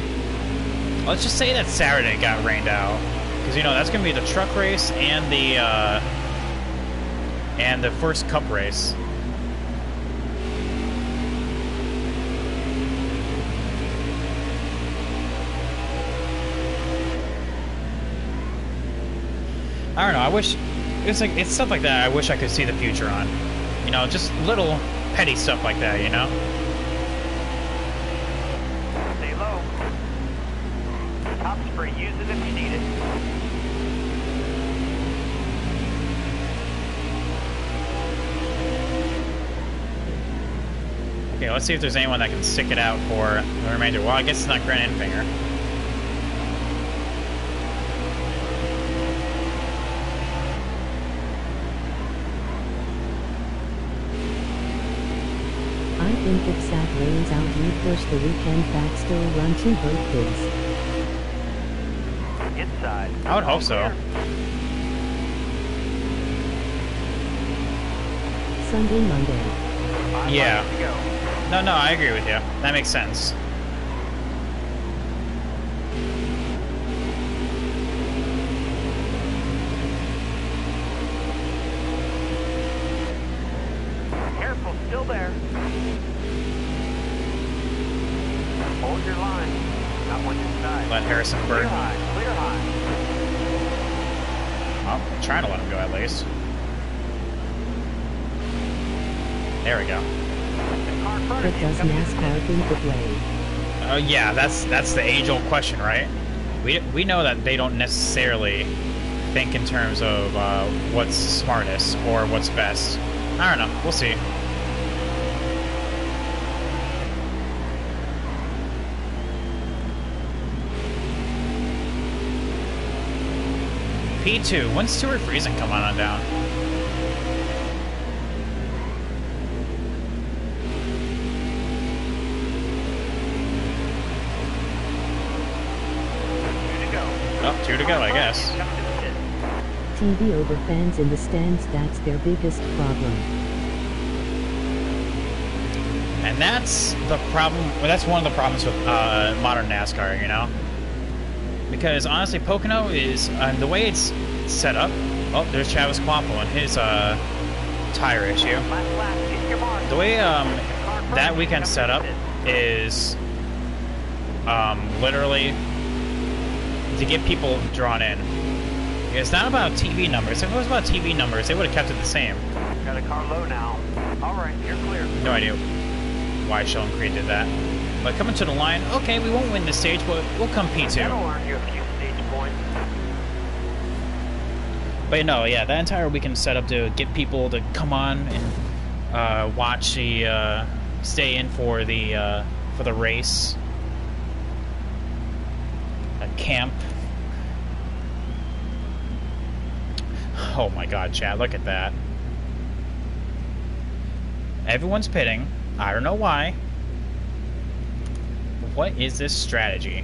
A: let's just say that Saturday got rained out, because you know that's gonna be the truck race and the uh, and the first cup race. I don't know. I wish it's like it's stuff like that. I wish I could see the future on. You know, just little petty stuff like that. You know.
B: Stay low. Top spray, use it if you need it.
A: Okay, let's see if there's anyone that can stick it out for the remainder. Well, I guess it's not Grant Enfinger.
C: Think if Sat rains out you push the weekend back still run two birthdays.
B: Inside.
A: I would hope so.
C: Sunday, Monday.
A: Yeah.
B: laps go.
A: No, no, I agree with you. That makes sense.
B: Careful, still there. Hold your line. Not one inside.
A: Let Harrison
B: Clear
A: Burton.
B: high, clear high.
A: Oh, I'm trying to let him go at least. There we go.
B: The car in front
C: But does NASCAR think of?
A: Oh yeah, that's that's the age-old question, right? We we know that they don't necessarily think in terms of uh, what's smartest or what's best. I don't know. We'll see. P2. When's Stewart Friesen come on, on down?
B: Two to go.
A: Oh, two to go, I guess.
B: Coming to the pit.
C: TV over fans in the stands, that's their biggest problem.
A: And that's the problem. Well, that's one of the problems with uh, modern NASCAR, you know. Because honestly, Pocono is uh, the way it's set up. Oh, there's Travis Kvapil and his uh, tire issue.
B: Last lap, get your mark.
A: The way um,
B: Car in front
A: that weekend set up is um, literally to get people drawn in. It's not about TV numbers. If it was about TV numbers, they would have kept it the same.
B: Got a car low now. All right, you're clear.
A: No idea why Sheldon Creed did that. But coming to the line, okay, we won't win this stage, but we'll come
B: That'll
A: P2.
B: earn you a few stage points.
A: But no, yeah, that entire weekend set up to get people to come on and uh, watch the, uh, stay in for the uh, for the race, a camp. Oh my God, Chad, look at that. Everyone's pitting. I don't know why. What is this strategy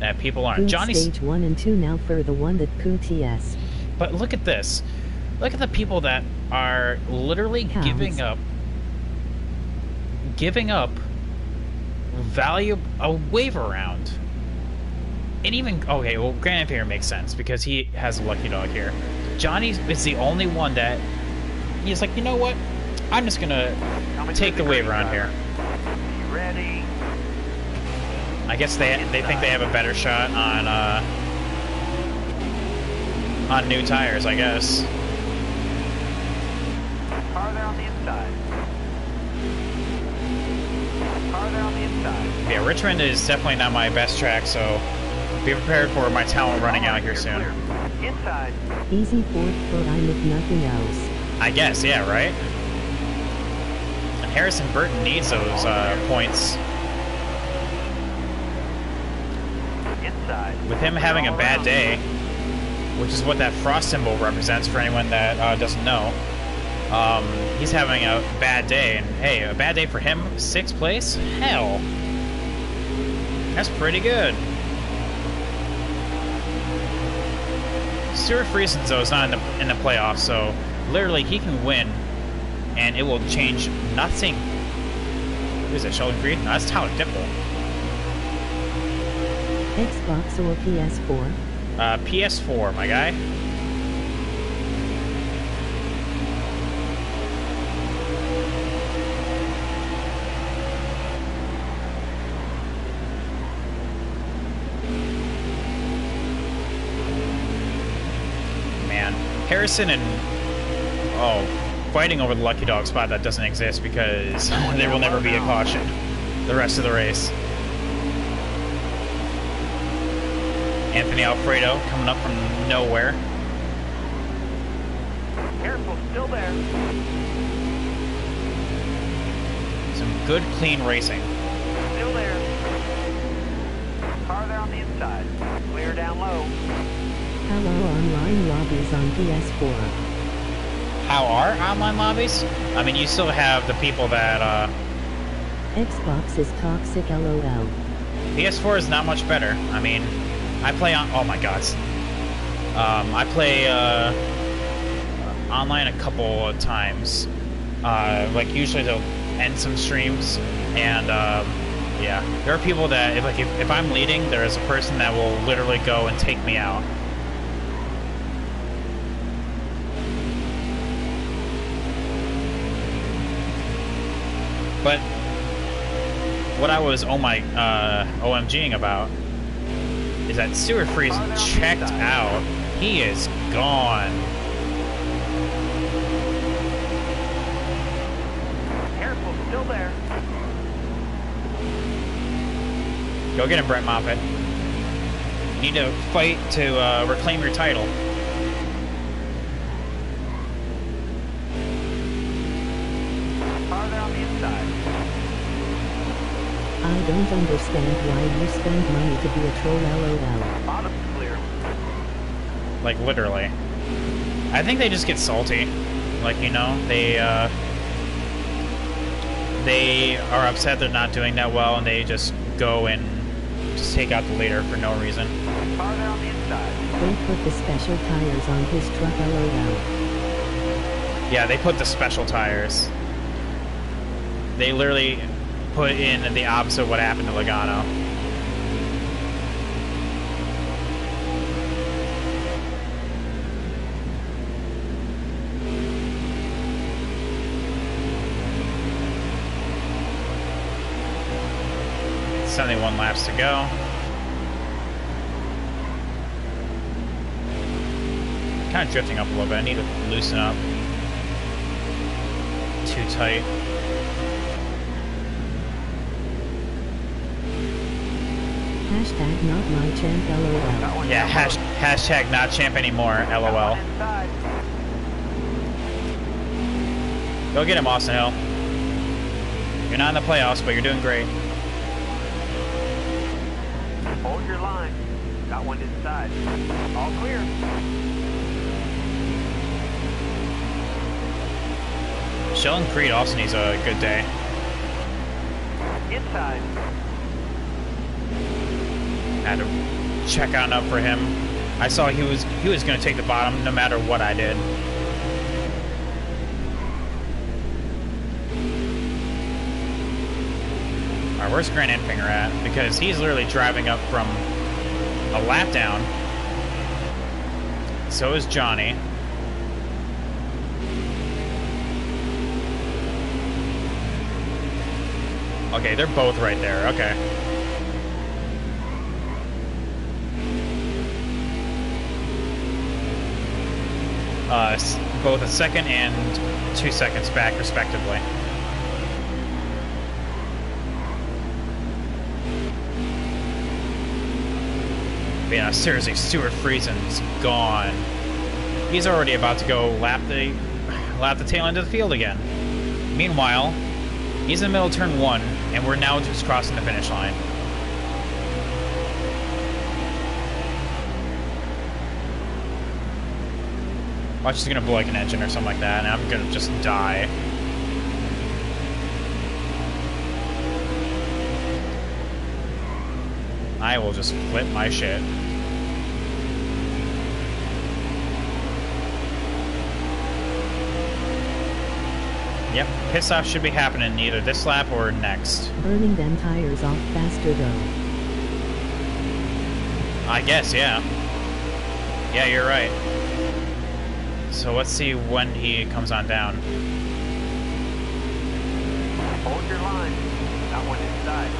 A: that people aren't?
C: Boot
A: Johnny's
C: stage 1 and 2 now for the one that Pooh TS.
A: But look at this. Look at the people that are literally
C: Cows.
A: giving up giving up value a wave around. And even okay, well Grant here makes sense because he has a lucky dog here. Johnny is the only one that he's like, you know what? I'm just gonna
B: Coming
A: take the wave
B: around
A: round here.
B: driver. You ready?
A: I guess they they think they have a better shot on uh on new tires, I guess.
B: Car there on the inside. Car there on the inside.
A: Yeah, Richmond is definitely not my best track, so be prepared for my talent running out here soon.
B: Inside.
C: Easy fourth for I'm if nothing else.
A: I guess, yeah, right? And Harrison Burton needs those uh, points.
B: Inside.
A: With him having a bad day, which is what that frost symbol represents for anyone that uh, doesn't know, um, he's having a bad day. And hey, a bad day for him, sixth place? Hell. That's pretty good. Stewart Friesen, though, is not in the, in the playoffs, so literally he can win, and it will change nothing. Who is it, Sheldon Creed? No, that's Tyler Dippel.
C: Xbox or PS4?
A: Uh, PS4, my guy. Man, Harrison and oh, fighting over the lucky dog spot that doesn't exist because there will never be a caution the rest of the race. Anthony Alfredo coming up from nowhere.
B: Careful, still there.
A: Some good, clean racing.
B: Still there. Car there on the inside. Clear down low.
C: Hello online lobbies on PS4.
A: How are online lobbies? I mean, you still have the people that, uh,
C: Xbox is toxic lol.
A: PS4 is not much better. I mean, I play on. Oh my god. Um, I play uh, online a couple of times. Uh, like usually they'll end some streams, and um, yeah, there are people that if like if, if I'm leading, there is a person that will literally go and take me out. But what I was oh my uh, OMGing about is that Stewart Friesen checked out. He is gone.
B: Careful, still there.
A: Go get him, Brett Moffitt. You need to fight to uh, reclaim your title.
C: I don't understand why you spend money to be a troll lol.
B: Clear.
A: Like, literally. I think they just get salty. Like, you know, they, uh... They are upset they're not doing that well, and they just go and just take out the leader for no reason.
B: Farther on the inside.
C: They put the special tires on his truck lol.
A: Yeah, they put the special tires. They literally put in the opposite of what happened to Logano. Seventy-one laps to go. Kind of drifting up a little bit. I need to loosen up too tight.
C: Hashtag not my champ lol.
A: Yeah, hash,
B: low.
A: hashtag not champ anymore, lol. Go get him, Austin Hill. You're not in the playoffs, but you're doing great.
B: Hold your line. Got one inside. All clear.
A: Sheldon Creed also needs a good day.
B: Inside.
A: Had to check on up for him. I saw he was he was going to take the bottom no matter what I did. Alright, where's Grant Enfinger at? Because he's literally driving up from a lap down. So is Johnny. Okay, they're both right there. Okay. Uh, both a second and two seconds back, respectively. But yeah, seriously, Stewart Friesen's gone. He's already about to go lap the lap the tail end of the field again. Meanwhile, he's in the middle of turn one, and we're now just crossing the finish line. Watch, he's gonna blow like an engine or something like that, and I'm gonna just die. I will just flip my shit. Yep, piss off should be happening either this lap or next.
C: Burning them tires off faster though.
A: I guess, yeah. Yeah, you're right. So let's see when he comes on down.
B: Hold your line. Got one inside.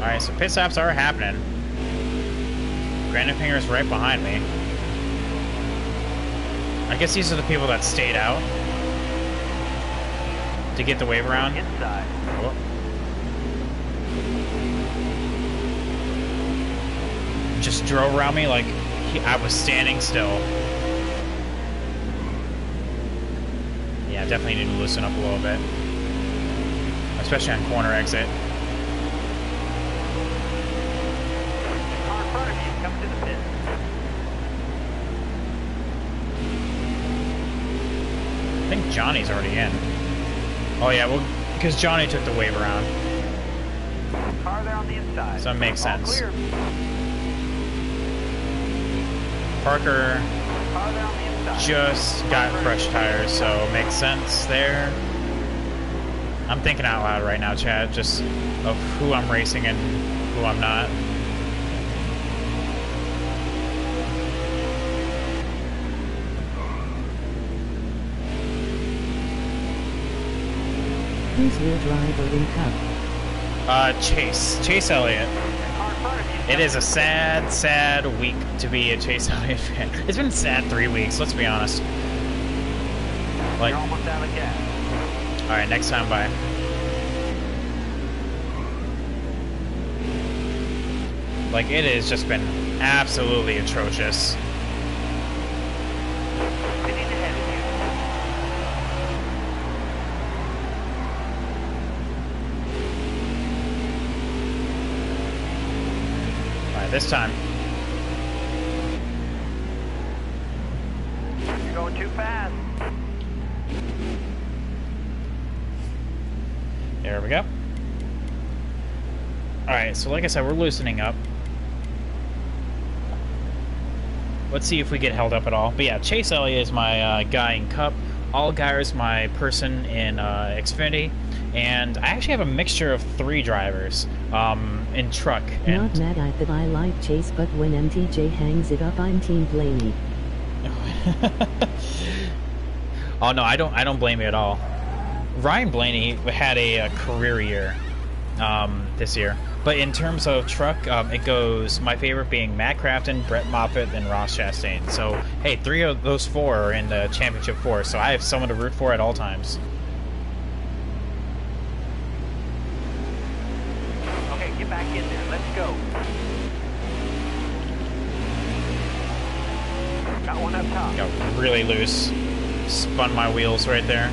A: Alright, so pit stops are happening. Grant Enfinger's right behind me. I guess these are the people that stayed out to get the wave around.
B: Inside.
A: Oh. Just drove around me like he, I was standing still. Yeah, definitely need to loosen up a little bit. Especially on corner exit.
B: Car in front of you coming to the pit.
A: Johnny's already in. Oh yeah, well, because Johnny took the wave around.
B: Car there on the inside.
A: So it makes
B: All
A: sense.
B: clear.
A: Parker
B: Car there on the inside.
A: just got fresh tires, so makes sense there. I'm thinking out loud right now, Chad, just of who I'm racing and who I'm not.
C: Who's your driver in Cup?
A: Uh, Chase. Chase Elliott.
B: Car in front of you.
A: It is a sad, sad week to be a Chase Elliott fan. It's been sad three weeks, let's be honest. Like,
B: You're almost out of gas.
A: alright, next time, bye. Like, it has just been absolutely atrocious.
B: Sitting ahead of you.
A: Alright, this time.
B: You're going too fast.
A: There we go. Alright, so like I said, we're loosening up. Let's see if we get held up at all. But yeah, Chase Elliott is my uh, guy in Cup. Allgaier is my person in uh, Xfinity. And I actually have a mixture of three drivers um, in truck. And
C: Not mad at that I like Chase, but when MTJ hangs it up, I'm Team Blaney.
A: oh no, I don't. I don't blame you at all. Ryan Blaney had a, uh career year um, this year, but in terms of truck, um, it goes. My favorite being Matt Crafton, Brett Moffitt, and Ross Chastain. So hey, three of those four are in the championship four. So I have someone to root for at all times. Really loose. Spun my wheels right there.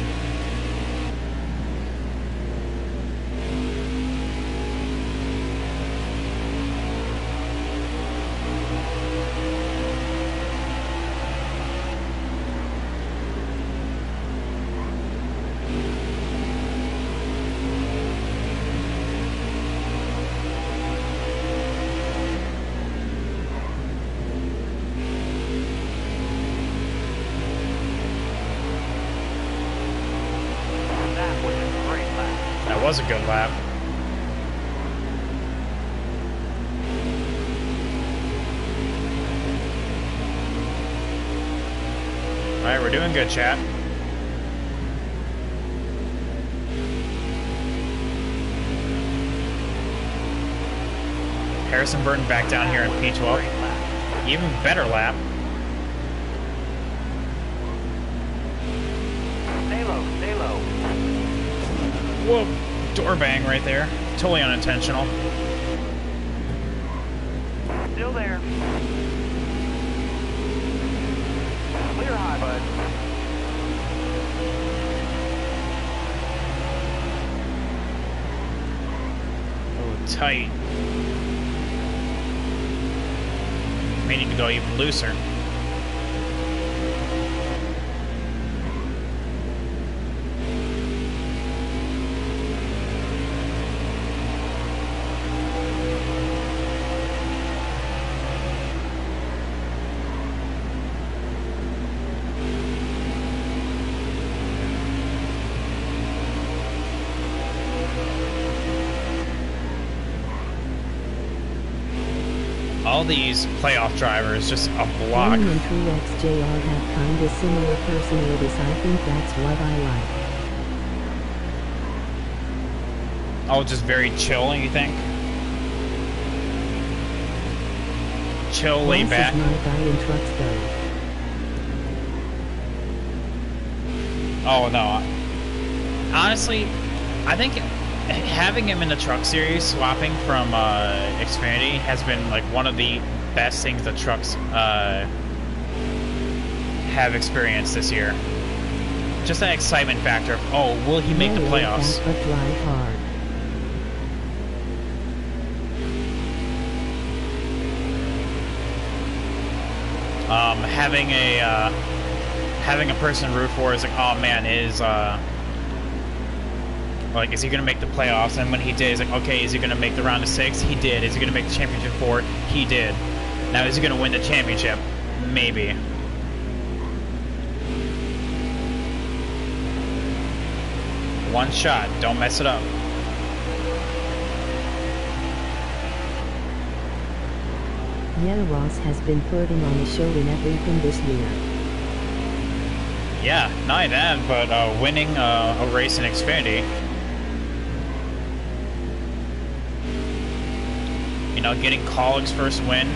A: Good, chat. Harrison Burton back down here in P12. Even better lap.
B: Stay low, stay low.
A: Whoa, door bang right there. Totally unintentional. Tight. May need to go even looser. All these playoff drivers just a block.
C: And 3XJR have kinda similar personalities. I think that's what I like.
A: Oh, just very chill, you think? Chill, laid
C: Ross
A: back.
C: is my guy in trucks though.
A: Oh no. Honestly, I think having him in the truck series, swapping from uh, Xfinity, has been like one of the best things the trucks uh, have experienced this year. Just that excitement factor of, oh, will he make the playoffs?
C: back, But drive hard.
A: Um, having a uh, having a person root for is like, oh man, is uh, like, is he gonna make the playoffs? And when he did, he's like, okay, is he gonna make the round of six? He did. Is he gonna make the championship four? He did. Now, is he gonna win the championship? Maybe. One shot. Don't mess it up.
C: Yeah, Ross has been putting on a show in everything this year.
A: Yeah, not that, but uh, winning uh, a race in Xfinity. Know, getting Kaulig's first win,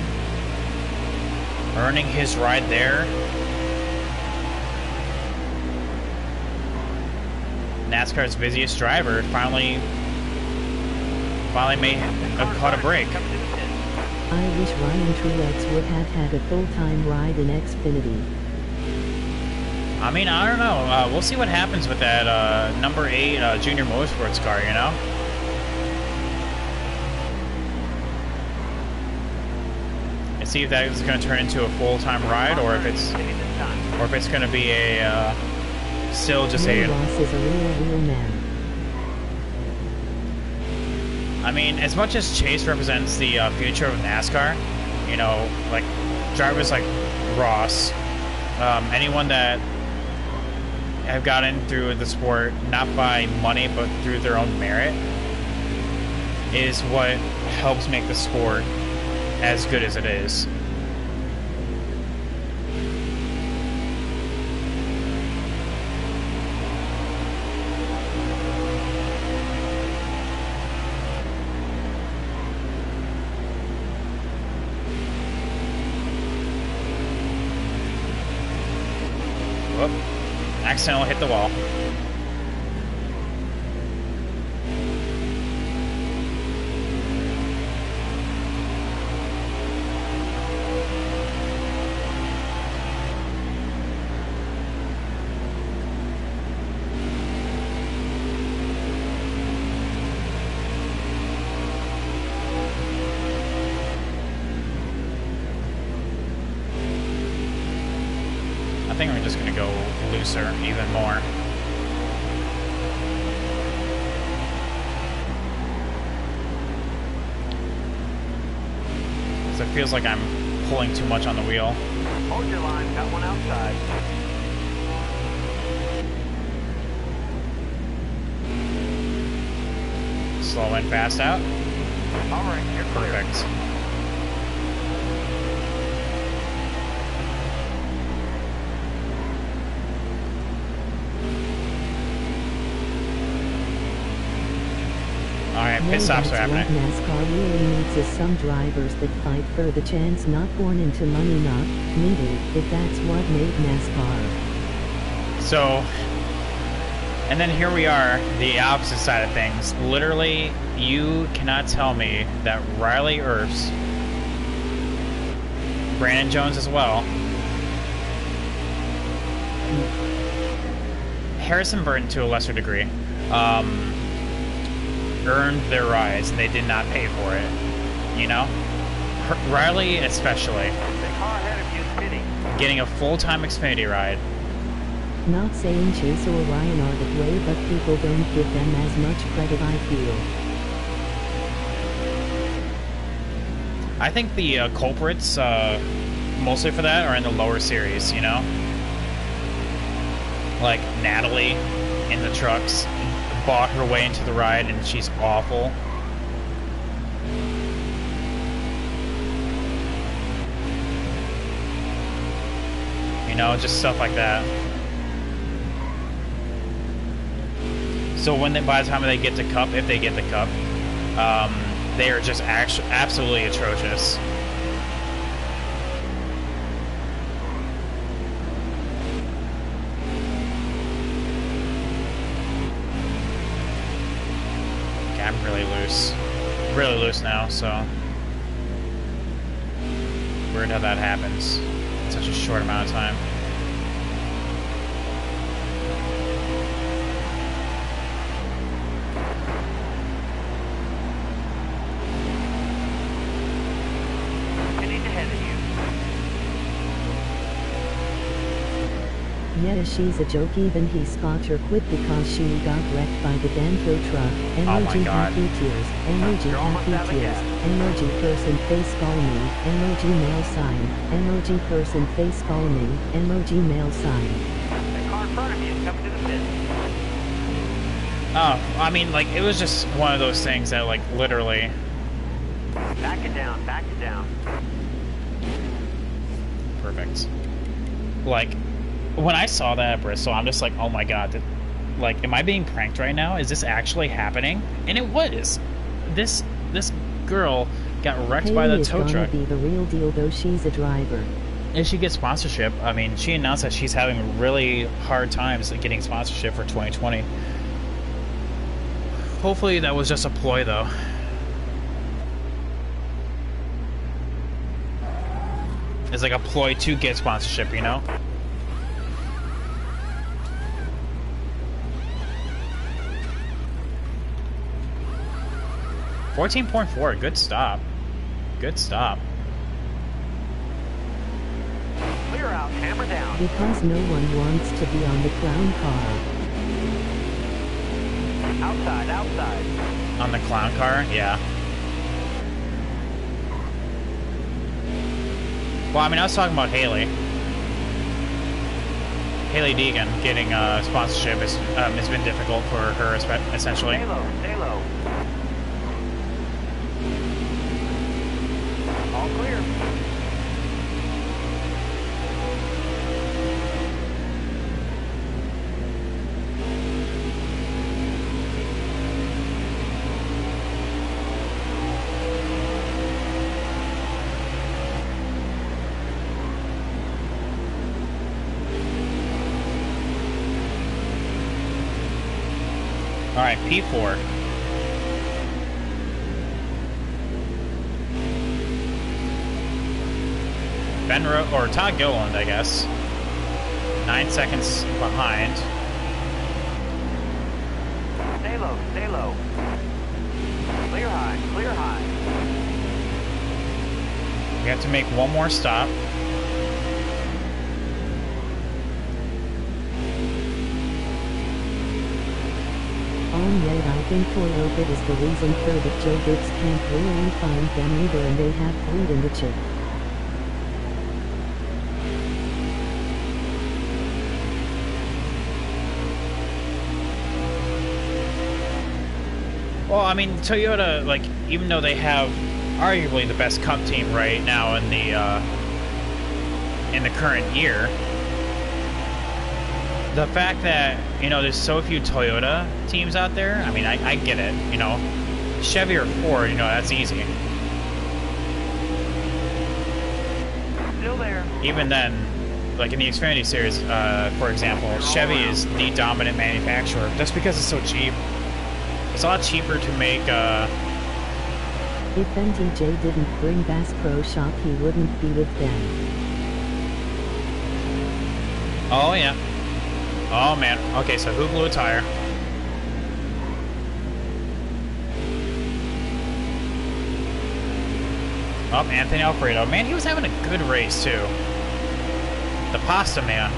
A: earning his ride there. NASCAR's busiest driver finally, finally made a, caught a break.
B: Coming to the pit.
C: I wish Ryan Truex would have had a full-time ride in Xfinity.
A: I mean, I don't know. Uh, we'll see what happens with that uh, number eight uh, junior motorsports car. You know. See if that is going to turn into a full-time ride, or if it's,
B: Maybe this time.
A: or if it's going to be a uh, still just a.
C: Ross is a real, real man.
A: I mean, as much as Chase represents the uh, future of NASCAR, you know, like drivers like Ross, um, anyone that have gotten through the sport not by money but through their own merit, is what helps make the sport as good as it is. Whoop. Accidentally hit the wall. Looser even more. Cause it feels like I'm pulling too much on the wheel.
B: Hold your line. Got one outside.
A: Slow in, fast out.
B: All right, you're.
A: Perfect. Pit stops are happening.
C: NASCAR really needs is some drivers that fight for the chance not born into money not needed, if that's what made NASCAR.
A: So, and then here we are, the opposite side of things. Literally, you cannot tell me that Riley Herbst, Brandon Jones as well, Harrison Burton to a lesser degree, um, earned their rides and they did not pay for it. You know? Her- Riley, especially,
B: The car ahead of you
A: getting a full time Xfinity ride.
C: Not saying Chase or Ryan are that way, but people don't give them as much credit I feel.
A: I think the uh, culprits, uh, mostly for that, are in the lower series, you know? Like Natalie in the trucks bought her way into the ride and she's awful. You know, just stuff like that. So when they, by the time they get to Cup, if they get the Cup, um, they are just actu- absolutely atrocious. Really loose now, so. Weird how that happens in such a short amount of time.
B: Pitting ahead.
C: Yeah, she's a joke. Even he spot her quit because she got wrecked by the damn truck.
A: Oh my
C: Emoji
A: God.
C: happy tears. Emoji
B: You're almost out of
C: happy tears. Emoji person face call me. Emoji mail sign. Emoji person face call me. Emoji mail sign.
B: That car in front of you is coming to the pit.
A: Oh, I mean, like, it was just one of those things that, like, literally.
B: Back it down, back it down.
A: Perfect. Like, when I saw that at Bristol, I'm just like, oh my god, th- like, am I being pranked right now? Is this actually happening? And it was. This this girl got wrecked by
C: Haley
A: the
C: is
A: tow truck,
C: be the real deal though she's a driver.
A: and she gets sponsorship. I mean, she announced that she's having really hard times getting sponsorship for 2020. Hopefully, that was just a ploy, though. It's like a ploy to get sponsorship, you know? Fourteen point four, good stop. Good stop.
B: Clear out, hammer down.
C: Because no one wants to be on the clown car.
B: Outside, outside.
A: On the clown car, yeah. Well, I mean, I was talking about Hailie. Hailie Deegan getting uh, sponsorship has, um, has been difficult for her, essentially.
B: Stay low, stay low. All
A: right, P4. Ben or Todd Gilliland, I guess. Nine seconds behind.
B: Stay low, stay low. Clear high, clear high.
A: We have to make one more stop.
C: Oh, On yet I think Toyota is the reason for that Joe Gibbs can't really find them either and they have greed in the chip.
A: Well, I mean, Toyota, like, even though they have arguably the best Cup team right now in the uh, in the current year, the fact that you know there's so few Toyota teams out there, I mean, I, I get it. You know, Chevy or Ford, you know, that's easy.
B: Still there.
A: Even then, like in the Xfinity series, uh, for example, Chevy is the dominant manufacturer just because it's so cheap. It's a lot cheaper to make. Uh,
C: If MTJ didn't bring Bass Pro Shop he wouldn't be with them.
A: Oh yeah. Oh man. Okay, so who blew a tire? Oh, Anthony Alfredo. Man, he was having a good race too. The Pasta Man.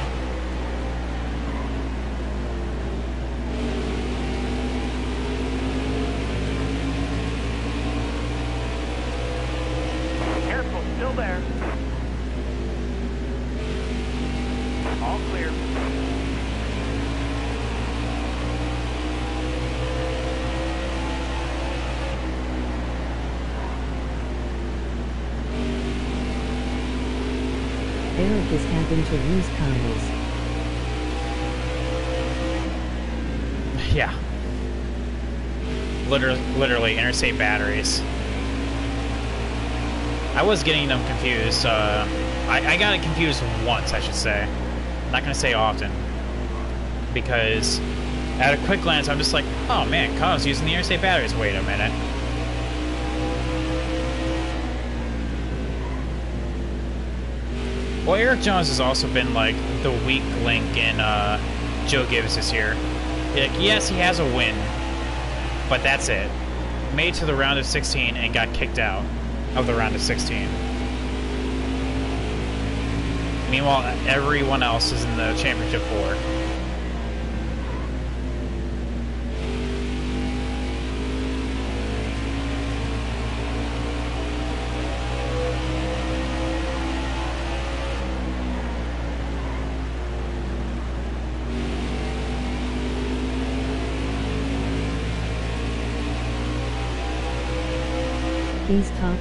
B: Careful, still there. All clear.
C: Erik is having to use Kyle's.
A: Yeah. Literally, literally interstate batteries. I was getting them confused. Uh, I, I got it confused once, I should say. I'm not gonna say often, because at a quick glance, I'm just like, oh man, Kyle's using the interstate batteries. Wait a minute. Well, Erik Jones has also been like the weak link in uh, Joe Gibbs this year. Like, yes, he has a win, but that's it. Made to the round of 16 and got kicked out of the round of 16. Meanwhile, everyone else is in the championship four.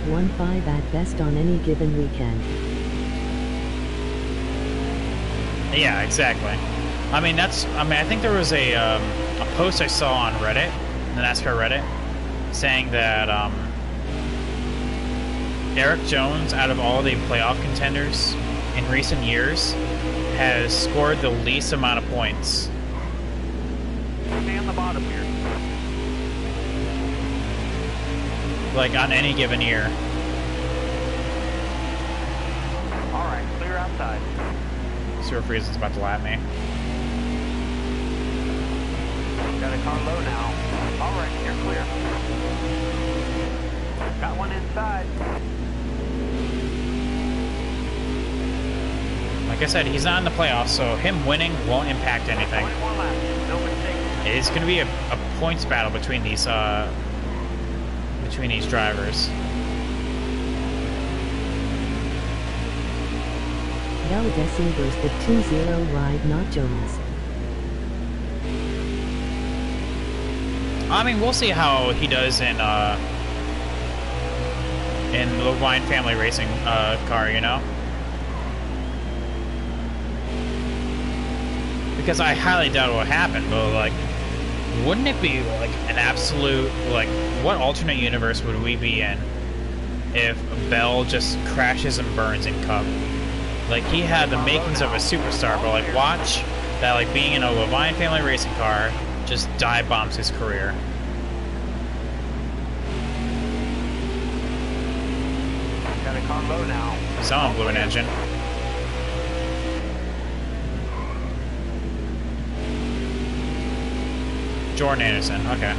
C: He's 1-5 at best on any given weekend.
A: Yeah, exactly. I mean, that's. I mean, I think there was a um, a post I saw on Reddit, the NASCAR Reddit, saying that um, Erik Jones, out of all the playoff contenders in recent years, has scored the least amount of points.
B: Stay on the bottom here.
A: Like on any given year.
B: All right, clear outside.
A: Stewart Friesen is about to lap me.
B: Got a car low now. All right, you're clear. Got one inside.
A: Like I said, he's not in the playoffs, so him winning won't impact anything.
B: 21 laps. No mistakes.
A: It's going to be a, a points battle between these uh, between these drivers.
C: Valdez Ingers the 2-0 ride not Jones.
A: I mean, we'll see how he does in uh, in the Leavine family racing uh, car, you know. Because I highly doubt it will happen, but like, wouldn't it be like an absolute like what alternate universe would we be in if Bell just crashes and burns in Cup? Like he had the makings of a superstar, but like watch that like being in a Leavine family racing car just dive bombs his career.
B: Got a low now.
A: Someone blew an engine. Jordan Anderson, okay.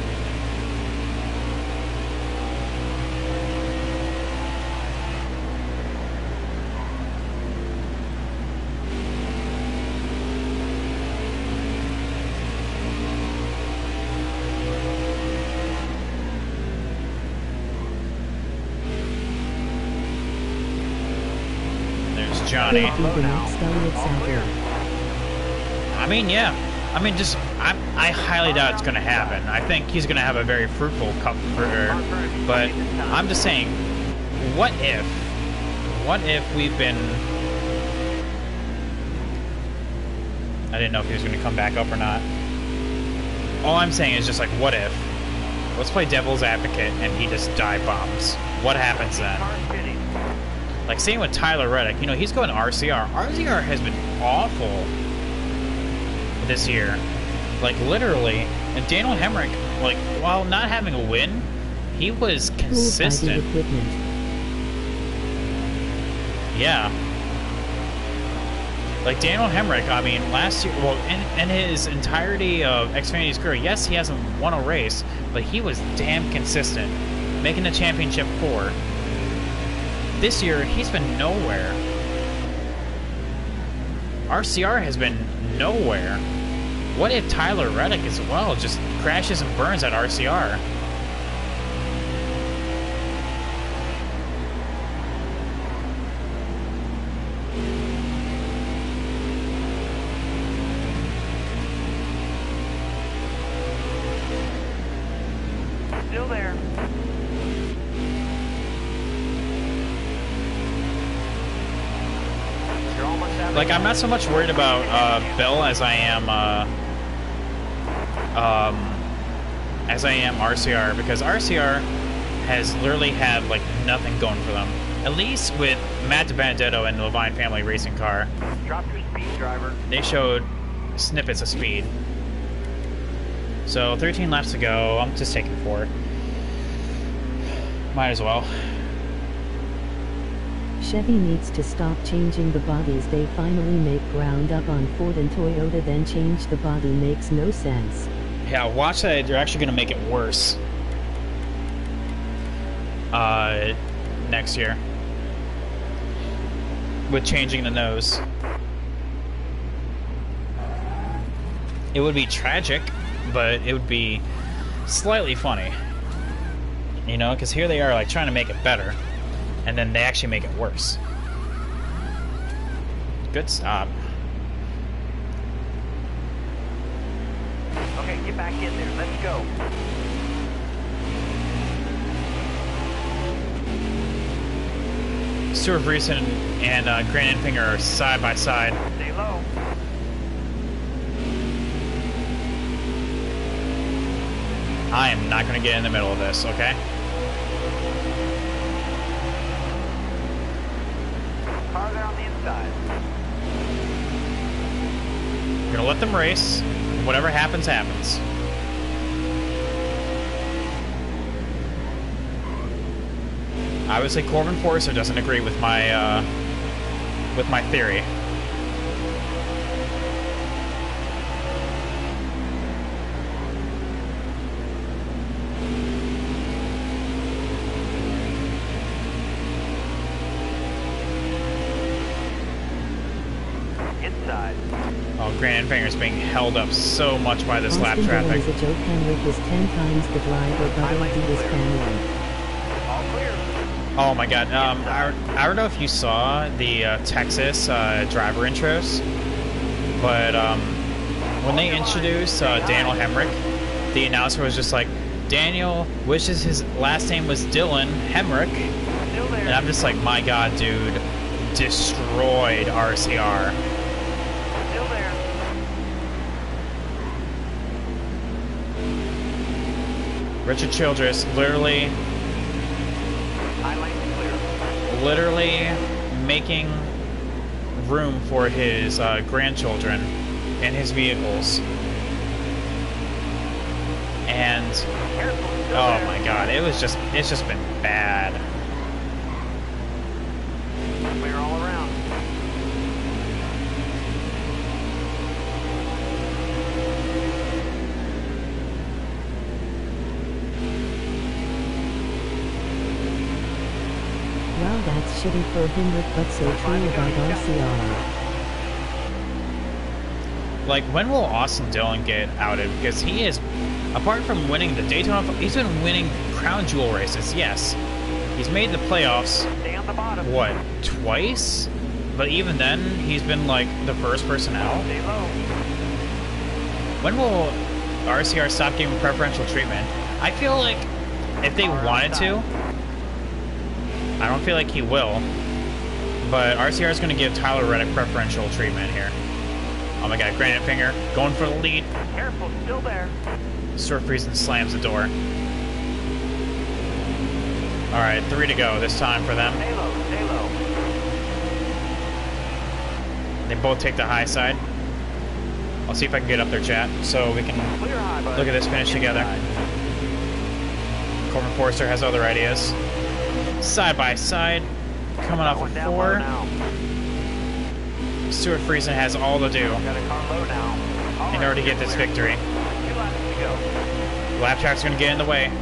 A: There's Johnny.
C: Could be the next Elliott Sadler.
A: I mean, yeah. I mean, just I, I highly doubt it's going to happen. I think he's going to have a very fruitful cup career. But I'm just saying, what if, what if we've been? I didn't know if he was going to come back up or not. All I'm saying is just like, what if? Let's play devil's advocate and he just dive bombs. What happens then? Like same with Tyler Reddick. You know, he's going RCR. RCR has been awful this year. Like literally. And Daniel Hemric, like while not having a win, he was
C: Cooled by the
A: consistent. Yeah. Like Daniel Hemric, I mean, last year, well, in, in his entirety of Xfinity's career, yes, he hasn't won a race, but he was damn consistent, making the championship four. This year, he's been nowhere. RCR has been nowhere. What if Tyler Reddick as well just crashes and burns at RCR?
B: Still there. You're almost out of
A: Like, I'm not so much worried about uh, Bell as I am, uh, um, as I am RCR because RCR has literally had like nothing going for them. At least with Matt DiBenedetto and the Leavine family racing car,
B: Drop your speed, driver.
A: they showed snippets of speed. So 13 laps to go. I'm just taking four. Might as well.
C: Chevy needs to stop changing the bodies they finally make ground up on Ford and Toyota then change the body makes no sense.
A: Yeah, watch that. They're actually going to make it worse. Uh, next year. with changing the nose. It would be tragic, but it would be slightly funny. You know, because here they are, like, trying to make it better, and then they actually make it worse. Good stop.
B: Okay, get back in there. Let's go.
A: Stewart Friesen and uh, Grant Enfinger are side by side.
B: Stay low.
A: I am not going to get in the middle of this, okay?
B: Car there on the inside.
A: We're going to let them race. Whatever happens, happens. I would say Corbin Forrester doesn't agree with my uh, with my theory.
B: Inside.
A: Oh, Grant Enfinger's being held up so much by this lap
C: Austin Dillon
A: traffic.
C: is a joke. Hemric is 10 times the driver, but
B: I like
C: OD family.
A: Oh my god. Um, I, I don't know if you saw the uh, Texas uh, driver intros, but um, when they introduced uh, Daniel Hemric, the announcer was just like, Daniel wishes his last name was
B: Dillon Hemric.
A: And I'm just like, my god, dude. Destroyed RCR.
B: Still there.
A: Richard Childress literally, literally making room for his uh, grandchildren in his vehicles. And oh my god, it was just it's just been bad.
C: Shitty for Hemric, but so true about RCR.
A: Like when will Austin Dillon get outed? Because he is apart from winning the Daytona he's been winning crown jewel races, yes. He's made the playoffs
B: the
A: what, twice? But even then, he's been like the first person out. When will RCR stop giving preferential treatment? I feel like if they wanted to, I don't feel like he will. But RCR is going to give Tyler Reddick preferential treatment here. Oh my god, Grant Enfinger going for the lead.
B: Careful. Still there.
A: Stewart Friesen slams the door. Alright, three to go this time for them.
B: Stay low. Stay low.
A: They both take the high side. I'll see if I can get up their chat so we can
B: high.
A: Look at this finish together. Corbin Forrester has other ideas. Side by side, coming off
B: Going
A: of four.
B: now.
A: Stewart Friesen has all to do
B: Got a car low now. All
A: in order to get this victory.
B: Two laps.
A: Lap track's gonna get in the way.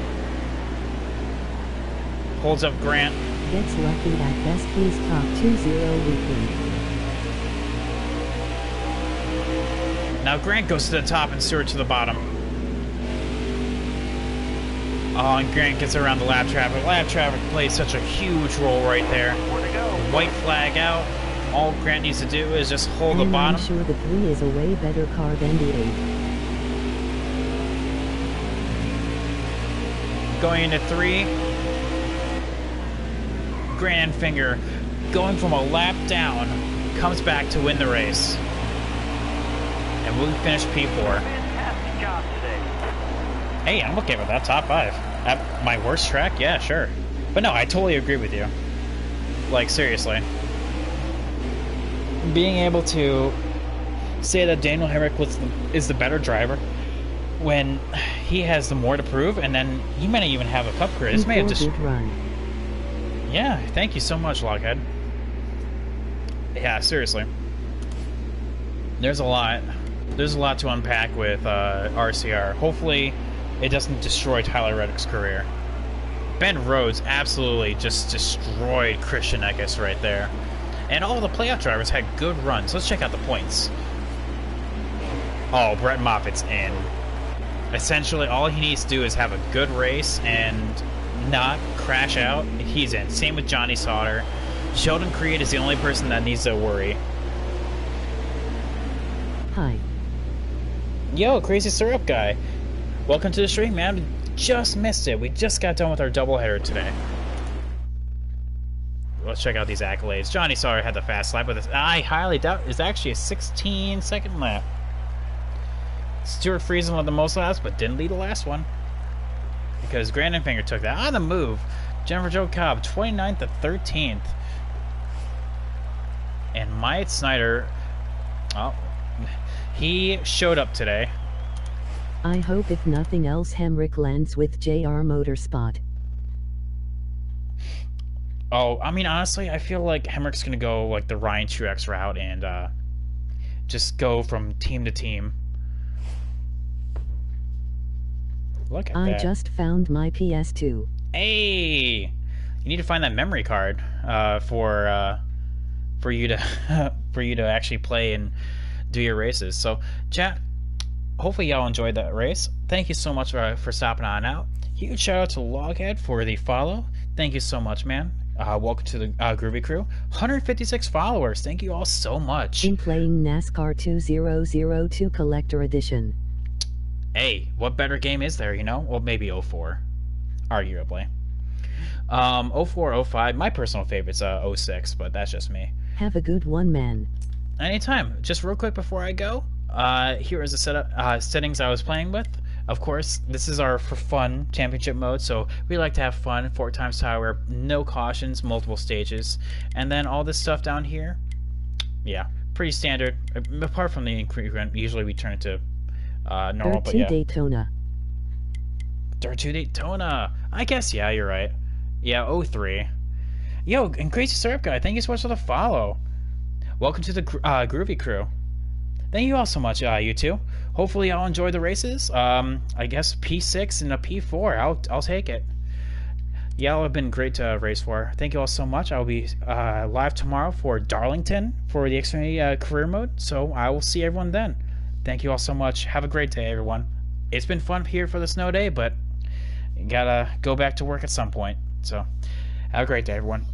A: Holds up Grant.
C: Gets lucky at best. Please talk 2-0 weekly.
A: Now Grant goes to the top and Stewart to the bottom. Oh, and Grant gets around the lap traffic. Lap traffic plays such a huge role right there.
B: Four to go.
A: White flag out. All Grant needs to do is just hold the
C: and I'm sure the 3 is a way better car than the 8.
A: Going into three. Grant Enfinger going from a lap down comes back to win the race. And we finish P4.
B: Fantastic job today.
A: Hey, I'm okay with that. Top five. At my worst track? Yeah, sure. But no, I totally agree with you. Like, seriously. Being able to say that Daniel Hemric was the, is the better driver when he has the more to prove, and then he may not even have a cup career. This may have just. Yeah, thank you so much, Lockhead. Yeah, seriously. There's a lot. There's a lot to unpack with uh, RCR. Hopefully, it doesn't destroy Tyler Reddick's career. Ben Rhodes absolutely just destroyed Christian Eckes right there. And all the playoff drivers had good runs. Let's check out the points. Oh, Brett Moffitt's in. Essentially, all he needs to do is have a good race and not crash out. He's in. Same with Johnny Sauter. Sheldon Creed is the only person that needs to worry.
C: Hi.
A: Yo, Crazy Syrup Guy. Welcome to the stream, man. Just missed it. We just got done with our doubleheader today. Let's check out these accolades. Johnny Sauter had the fast lap, but I highly doubt it's actually a 16 second lap. Stewart Friesen led the most laps, but didn't lead the last one. Because Grant Enfinger took that on the move. Jennifer Jo Cobb, 29th to 13th. And Myatt Snider, oh, he showed up today.
C: I hope if nothing else Hemric lands with JR Motorspot.
A: Oh, I mean, honestly, I feel like Hemric's going to go like the Ryan Truex route and uh, just go from team to team. Look at
C: I
A: that.
C: just found my PS2.
A: Hey, you need to find that memory card uh, for uh, for you to for you to actually play and do your races. So, chat. Hopefully, y'all enjoyed that race. Thank you so much for, for stopping on out. Huge shout out to Loghead for the follow. Thank you so much, man. Uh, welcome to the uh, Groovy Crew. 156 followers. Thank you all so much.
C: In playing NASCAR 2002 Collector Edition.
A: hey, what better game is there, you know? Well, maybe 04, arguably. Um, 04, 05, my personal favorite's uh, 06, but that's just me.
C: Have a good one, man.
A: Anytime. Just real quick before I go, uh, here is the setup uh, settings I was playing with. Of course, this is our for fun championship mode, so we like to have fun. Four times tower, no cautions, multiple stages, and then all this stuff down here. Yeah, pretty standard. Apart from the increment, usually we turn it to uh, normal,
C: Dirt
A: but yeah.
C: Daytona.
A: Dirt to Daytona. I guess, yeah, you're right. Yeah, 03. Yo, and Crazy Syrup Guy, thank you so much for the follow. Welcome to the uh, Groovy Crew. Thank you all so much, uh, you two. Hopefully, y'all enjoy the races. Um, I guess P6 and a P4. I'll I'll take it. Y'all have been great to race for. Thank you all so much. I'll be uh, live tomorrow for Darlington for the Xfinity uh, career mode. So I will see everyone then. Thank you all so much. Have a great day, everyone. It's been fun here for the snow day, but gotta go back to work at some point. So have a great day, everyone.